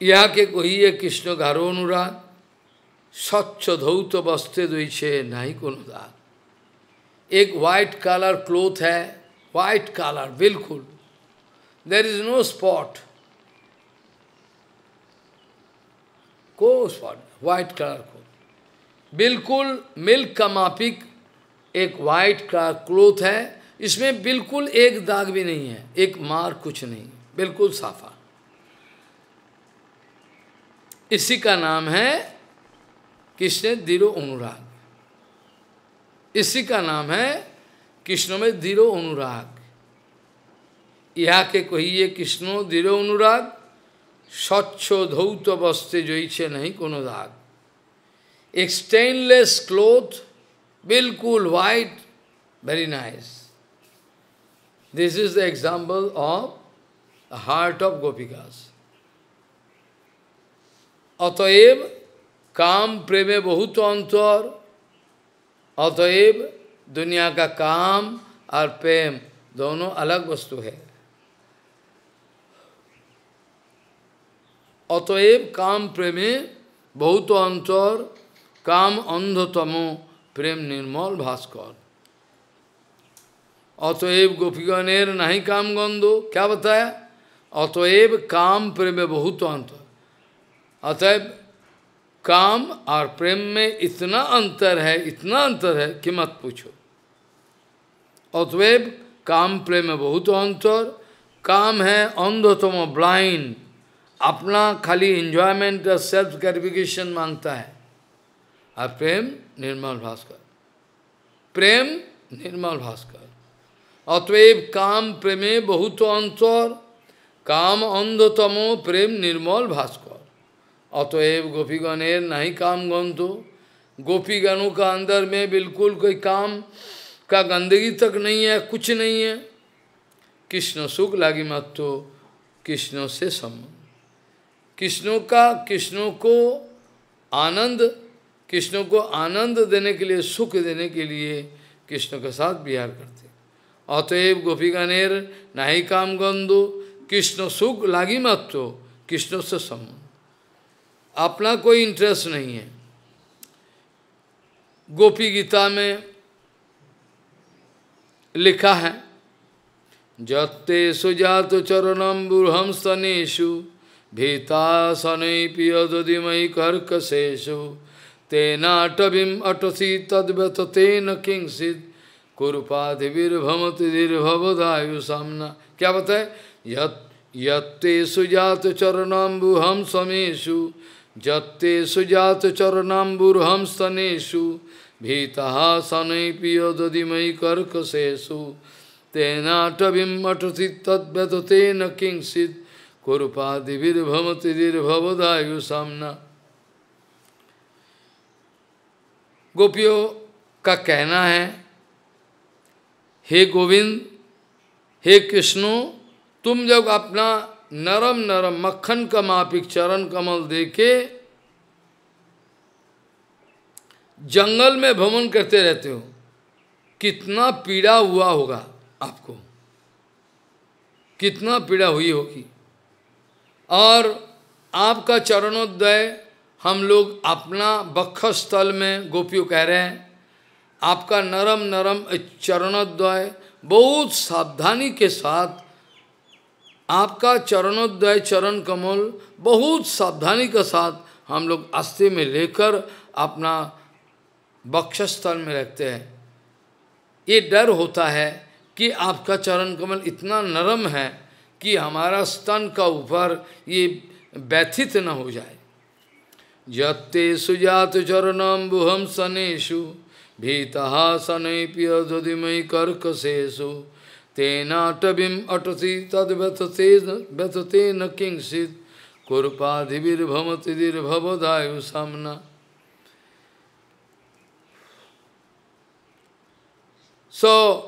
यहाँ के कहिए कृष्ण गारो अनुराग स्वच्छ धौत बस्ते दुईछे नहीं को दाग एक वाइट कलर क्लोथ है वाइट कलर बिल्कुल देर इज़ नो स्पॉट को स्पॉट वाइट कलर को बिल्कुल मिल्क का मापिक एक वाइट का क्लोथ है इसमें बिल्कुल एक दाग भी नहीं है एक मार कुछ नहीं बिल्कुल साफा इसी का नाम है कृष्ण दिरो अनुराग। इसी का नाम है कृष्ण में दिरो अनुराग। यह के कहिए कृष्ण दिरो अनुराग, स्वच्छ धौत बस्ते जोईछे नहीं कोनो दाग। एक स्टेनलेस क्लोथ बिल्कुल white very nice this is the example of heart of gopikas अतएव काम प्रेमे बहुत अंतर। अतएव दुनिया का काम और प्रेम दोनों अलग वस्तु है। अतएव काम प्रेमे बहुत अंतर, काम अंधतमो प्रेम निर्मल भास्कर। अतएव गोपीगणेर नहीं काम गंधो क्या बताया? अतएव काम प्रेम बहुत अंतर। अतएव काम और प्रेम में इतना अंतर है, इतना अंतर है कि मत पूछो। अतएव काम प्रेम में बहुत अंतर, काम है अंधतम ब्लाइंड अपना खाली इंजॉयमेंट सेल्फ ग्रेटिफिकेशन माँगता है और प्रेम निर्मल भास्कर। प्रेम निर्मल भास्कर। अतएव काम प्रेमे बहुत अंतर, काम अंधतमो प्रेम निर्मल भास्कर। अतएव गोपीगणेर नहीं काम गंधो गोपीगणों का अंदर में बिल्कुल कोई काम का गंदगी तक नहीं है, कुछ नहीं है। कृष्ण सुख लागी मत तो कृष्ण से संबंध कृष्णों का, कृष्णों को आनंद, कृष्णों को आनंद देने के लिए, सुख देने के लिए कृष्ण के साथ बिहार करते। अतएव गोपीगणेर नहीं काम गंधो कृष्ण सुख लागी मत तो कृष्ण से संबंध अपना कोई इंटरेस्ट नहीं है। गोपी गीता में लिखा है, जत्ते सुजात चरणम बुरहम स्तनेशु भीता शनै पियदिमयी कर्कशेषु तेनाटवीम अटसी तद्वत तेन किंसित कुरुपाधिर्भमति धीर्भवदायु सामना। क्या बताए? यत्ते सुजात चरणाम्बुहम समेशु जत्ते सुजात चरणाम्बुरहम स्तनेशु भीता शनै पिय दधिमयी कर्कशेषु तेनाटवीम अटसी तद्वत तेन किंसित कुरुपाधिर्भमति धीर्भवदायु सामना गोपियों का कहना है, हे गोविंद, हे कृष्णो, तुम जब अपना नरम नरम मक्खन का मापिक चरण कमल देके जंगल में भ्रमण करते रहते हो, कितना पीड़ा हुआ होगा आपको। कितना पीड़ा हुई होगी। और आपका चरणोदय हम लोग अपना बक्ष स्थल में गोपियों कह रहे हैं, आपका नरम नरम चरणोदय बहुत सावधानी के साथ आपका चरणोदय चरण कमल बहुत सावधानी के साथ हम लोग आस्ते में लेकर अपना बक्षस्थल में रखते हैं। ये डर होता है कि आपका चरण कमल इतना नरम है कि हमारा स्तन का ऊपर ये व्यथित न हो जाए। जत्ते सुजात चरणम्बुहम सनेशु भीता शनैप्य दधिमयी कर्कशेषु। तेनाटवीम अटसी तद व्यथते न किंचित कुरुपाधिर्भमतिर्भवदायु सामना। सो so,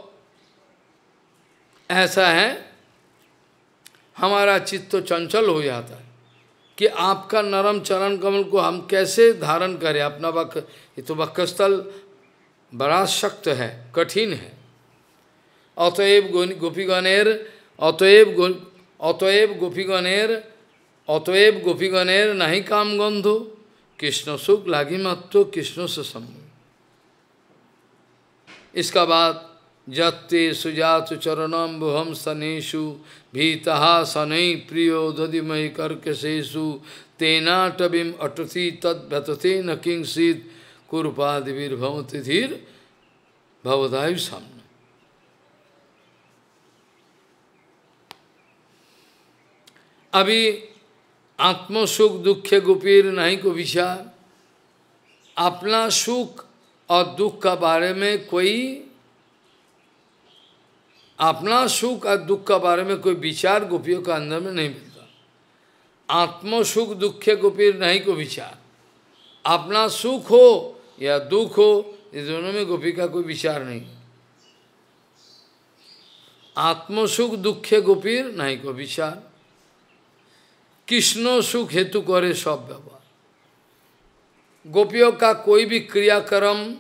ऐसा है हमारा चित्त तो चंचल हो जाता है कि आपका नरम चरण कमल को हम कैसे धारण करें? अपना वक् ये तो वक्षस्थल बड़ा शक्त है कठिन है। अतएव गोपीगणेर अतएव अतएव अतएव गोपीगणेर नहीं काम गंधो कृष्ण सुख लागी मत्तो कृष्ण से सम्मो इसका बाद जत्ते सुजात चरणम बुहम सनेशु भीता शनै प्रियो दधिमयी कर्कशेषु तेनाटवीम अटसी तद व्यतते न किंसित कुरुपादिवीर भवदायु सामने अभी आत्मसुख दुख गोपीर नहीं को विचार। अपना सुख और दुख का बारे में कोई, अपना सुख और दुख का बारे में कोई विचार गोपियों का अंदर में नहीं मिलता। आत्मसुख दुखे गोपीर नहीं को विचार। अपना सुख हो या दुख हो इस दोनों में गोपी का कोई विचार नहीं। आत्मसुख दुखे गोपीर नहीं को विचार। कृष्ण सुख हेतु करे सब व्यवहार। गोपियों का कोई भी क्रियाक्रम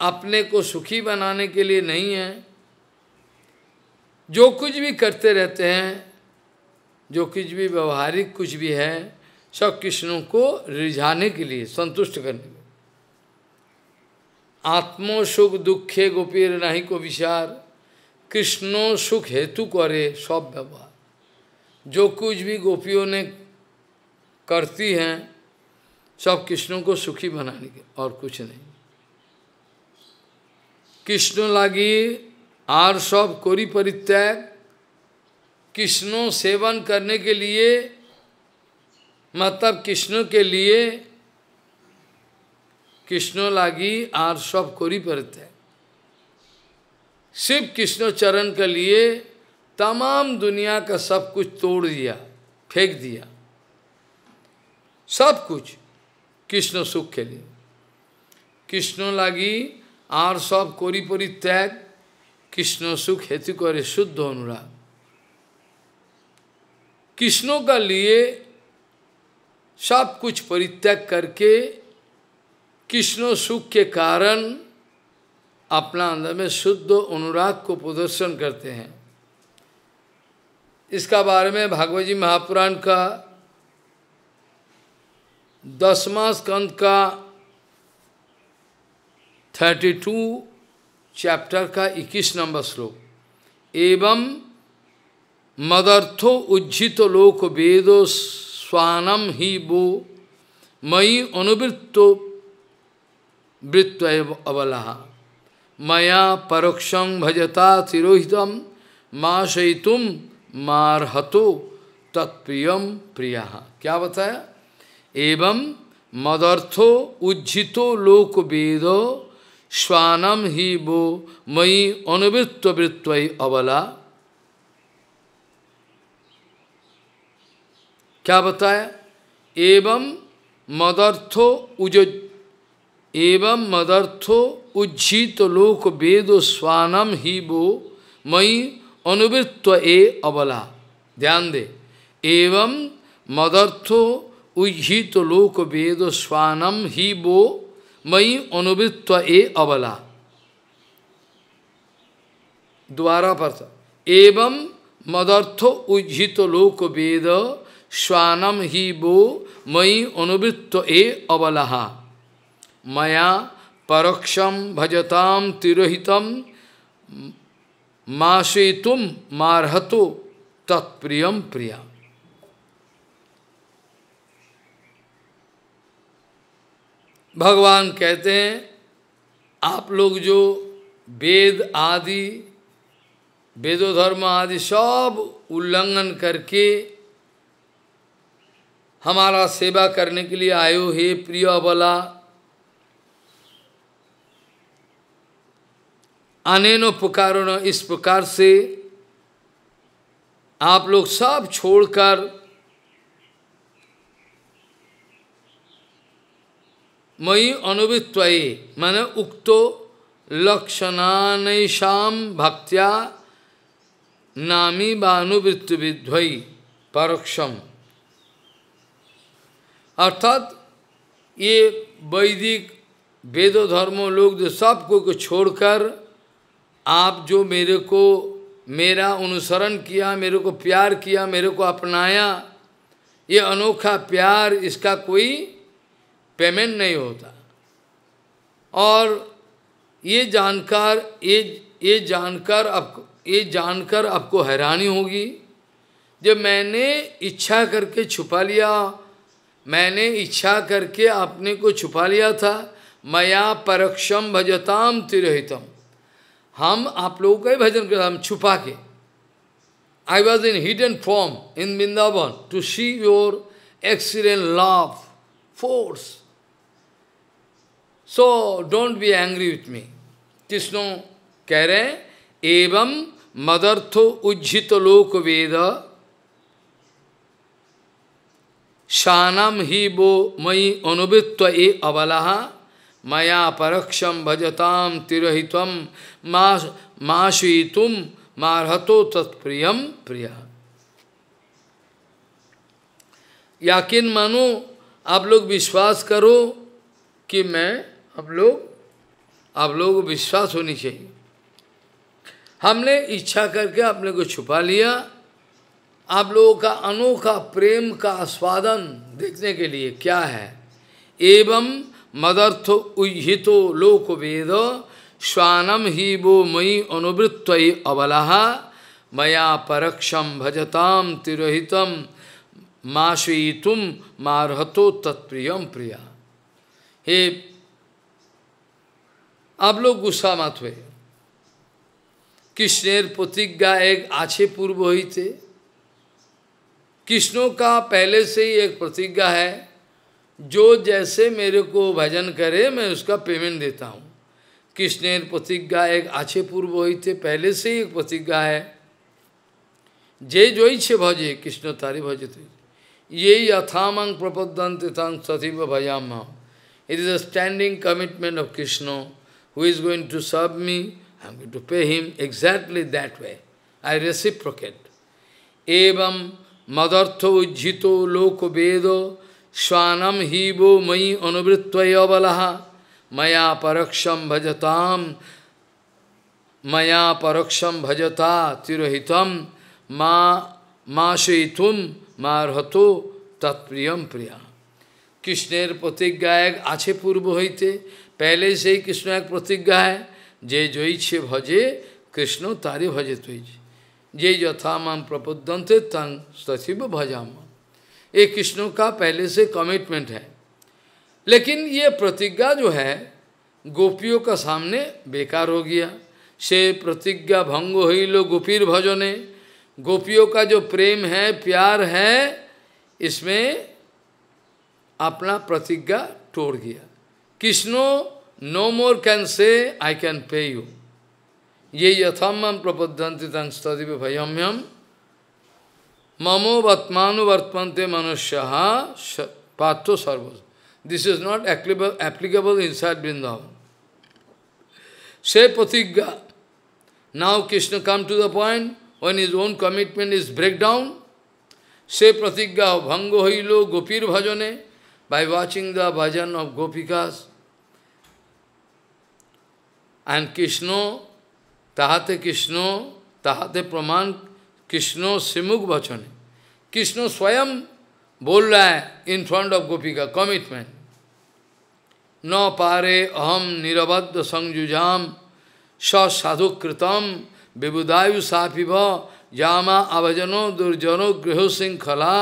अपने को सुखी बनाने के लिए नहीं है। जो कुछ भी करते रहते हैं, जो कुछ भी व्यवहारिक कुछ भी है, सब कृष्णों को रिझाने के लिए, संतुष्ट करने लिए। आत्मो सुख दुखे गोपीर नहीं को विचार, कृष्णो सुख हेतु करे सब व्यवहार। जो कुछ भी गोपियों ने करती हैं, सब कृष्णों को सुखी बनाने के, और कुछ नहीं। कृष्ण लागी आर सब कोरी परित्याग कृष्णों सेवन करने के लिए मतलब कृष्ण के लिए, कृष्ण लागी आर सब कोरी परित्याग सिर्फ़ कृष्ण चरण के लिए तमाम दुनिया का सब कुछ तोड़ दिया, फेंक दिया। सब कुछ कृष्ण सुख के लिए। कृष्ण लागी आर सब कोरी परित्याग कृष्ण सुख हेतु करे शुद्ध अनुराग। कृष्णों का लिए सब कुछ परित्याग करके कृष्ण सुख के कारण अपना अंदर में शुद्ध अनुराग को प्रदर्शन करते हैं। इसका बारे में भागवत जी महापुराण का दसवा स्कंद का थर्टी टू चैप्टर का इक्कीस नंबर श्लोक। एवं मदर्थो उज्जित लोक वेदो स्वानम ही वो मई अनुवृत्तो वृत्त अबला मया परोक्षं भजता तिरोहितम माशयितुम मारहतो तत्प्रियम प्रिया। क्या बताया? एवं मदर्थो उज्जितो लोक वेद स्वानम ही वो मई अनुवृत्त वृत्व अबला। क्या बताया? एवं मदर्थो उज एवं मदर्थो उज्जित लोक वेद स्वानम ही वो मई अनुवृत्व ए अबला। ध्यान दे। एवं मदर्थो उज्जित लोक वेद स्वानम ही वो मई अनुवृत्व ए अबला। द्वारा पर एवं मदर्थो उज्जित लोक वेद स्वानम ही वो मई अनुवृत्त ए अबला मया परोक्षम भजताम तिरोहितम मासे तुम मारहतो तत्प्रियम प्रिया। भगवान कहते हैं, आप लोग जो वेद आदि वेदो धर्म आदि सब उल्लंघन करके हमारा सेवा करने के लिए आयो, हे प्रिय बला अनेनो पुकारो इस प्रकार से आप लोग सब छोड़कर मई अनुवित्वये, मैंने उक्तो लक्षणानेशम भक्त्या नामी बानुवृत्ति विध्वई परोक्षम। अर्थात ये वैदिक वेदो धर्मो लोग जो सबको को छोड़कर आप जो मेरे को, मेरा अनुसरण किया, मेरे को प्यार किया, मेरे को अपनाया, ये अनोखा प्यार इसका कोई पेमेंट नहीं होता। और ये जानकर, ये ये जानकर आपको ये जानकर आपको हैरानी होगी। जब मैंने इच्छा करके छुपा लिया, मैंने इच्छा करके अपने को छुपा लिया था, मया परक्षम भजताम तिरहितम। हम आप लोगों का ही भजन कर हम छुपा के। I was in hidden form in Vrindavan to see your excellent love force so don't be angry with me Krishna कह रहे हैं, एवं मदर्थो उज्जित लोक वेद शानम ही वो मई अनुवृत्व ए अबला मया परक्षम भजताम तिरहितम माशुतुम मारहतो तत्प्रियम प्रिय। याकिन मानो, आप लोग विश्वास करो कि मैं, आप लोग, आप लोगों को विश्वास होनी चाहिए। हमने इच्छा करके अपने को छुपा लिया। आप लोगों का अनोखा प्रेम का आस्वादन देखने के लिए क्या है? एवं मदर्थ उहितो लोक वेद स्वानम ही वो मई अनुवृत्त अबला मया परक्षम भजताम तिरोहितम माशयितुम मारहतो तत्प्रियम प्रिया। हे, आप लोग गुस्सा मत हुए। कृष्णेर प्रतिज्ञा एक आछे पूर्व ही थे। कृष्णों का पहले से ही एक प्रतिज्ञा है जो जैसे मेरे को भजन करे, मैं उसका पेमेंट देता हूँ। कृष्ण प्रतिज्ञा, एक आछे पूर्व ही थे, पहले से ही एक प्रतिज्ञा है। जे जो इच्छे भजे, कृष्ण तारी भजते ये यथामंग प्रपदंत तंग सतीव भजाम it is a standing commitment of Krishna who is going to serve me I am going to pay him exactly that way I reciprocate एवं मदर्थ उज्जितो लोक वेद स्वानम ही वो मई अनुवृत्तबल मया परोक्षम भजताम मया परोक्षम भजता तिरोहितम माँ माशयितुम मारहतो तत्प्रियम प्रिया। कृष्णेर प्रतिज्ञा एक आछे पूर्व होते पहले से ही कृष्ण एक प्रतिज्ञा है। जे जो इच्छे भजे, कृष्ण तारे भजे तुझ जे यथा माम प्रबुद्धंते तन सचिव भजाम। ये कृष्णों का पहले से कमिटमेंट है। लेकिन ये प्रतिज्ञा जो है, गोपियों का सामने बेकार हो गया। से प्रतिज्ञा भंग हो लो गोपीर भजने। गोपियों का जो प्रेम है, प्यार है, इसमें अपना प्रतिज्ञा तोड़ गया। कृष्णो no more can say I can pay you ये यथाम तदिव भयम्यम ममो वर्तमान वर्तमानते मनुष्य पात्र सर्व this is not applicable inside Vrindavan से प्रतिज्ञा now Krishna come to the point one is own commitment is break down से प्रतिज्ञा भंग हईल गोपीर भजने by watching the bhajan of gopikas and Krishna ताहाते Krishna ताहाते प्रमाण कृष्णो सिमुख वचन। कृष्ण स्वयं बोल रहा है इन फ्रंट ऑफ़ गोपी का कमिटमेंट न पारे अहम निरबद्ध संयुजाम साधु कृतम विबुदायु सापिव जामा अभजनो दुर्जनो गृह श्रृंखला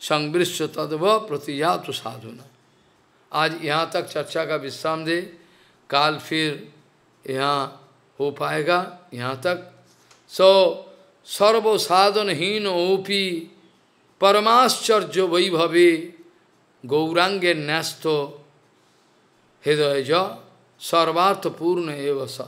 संवृश्य तदव प्रतिजात साधुना। आज यहाँ तक चर्चा का विश्राम दे, काल फिर यहाँ हो पाएगा, यहाँ तक। सो सर्व sarvo sadhanhin upi paramascharjo vaibhave gaurange nasto hidayaja sarvartha purna eva sa.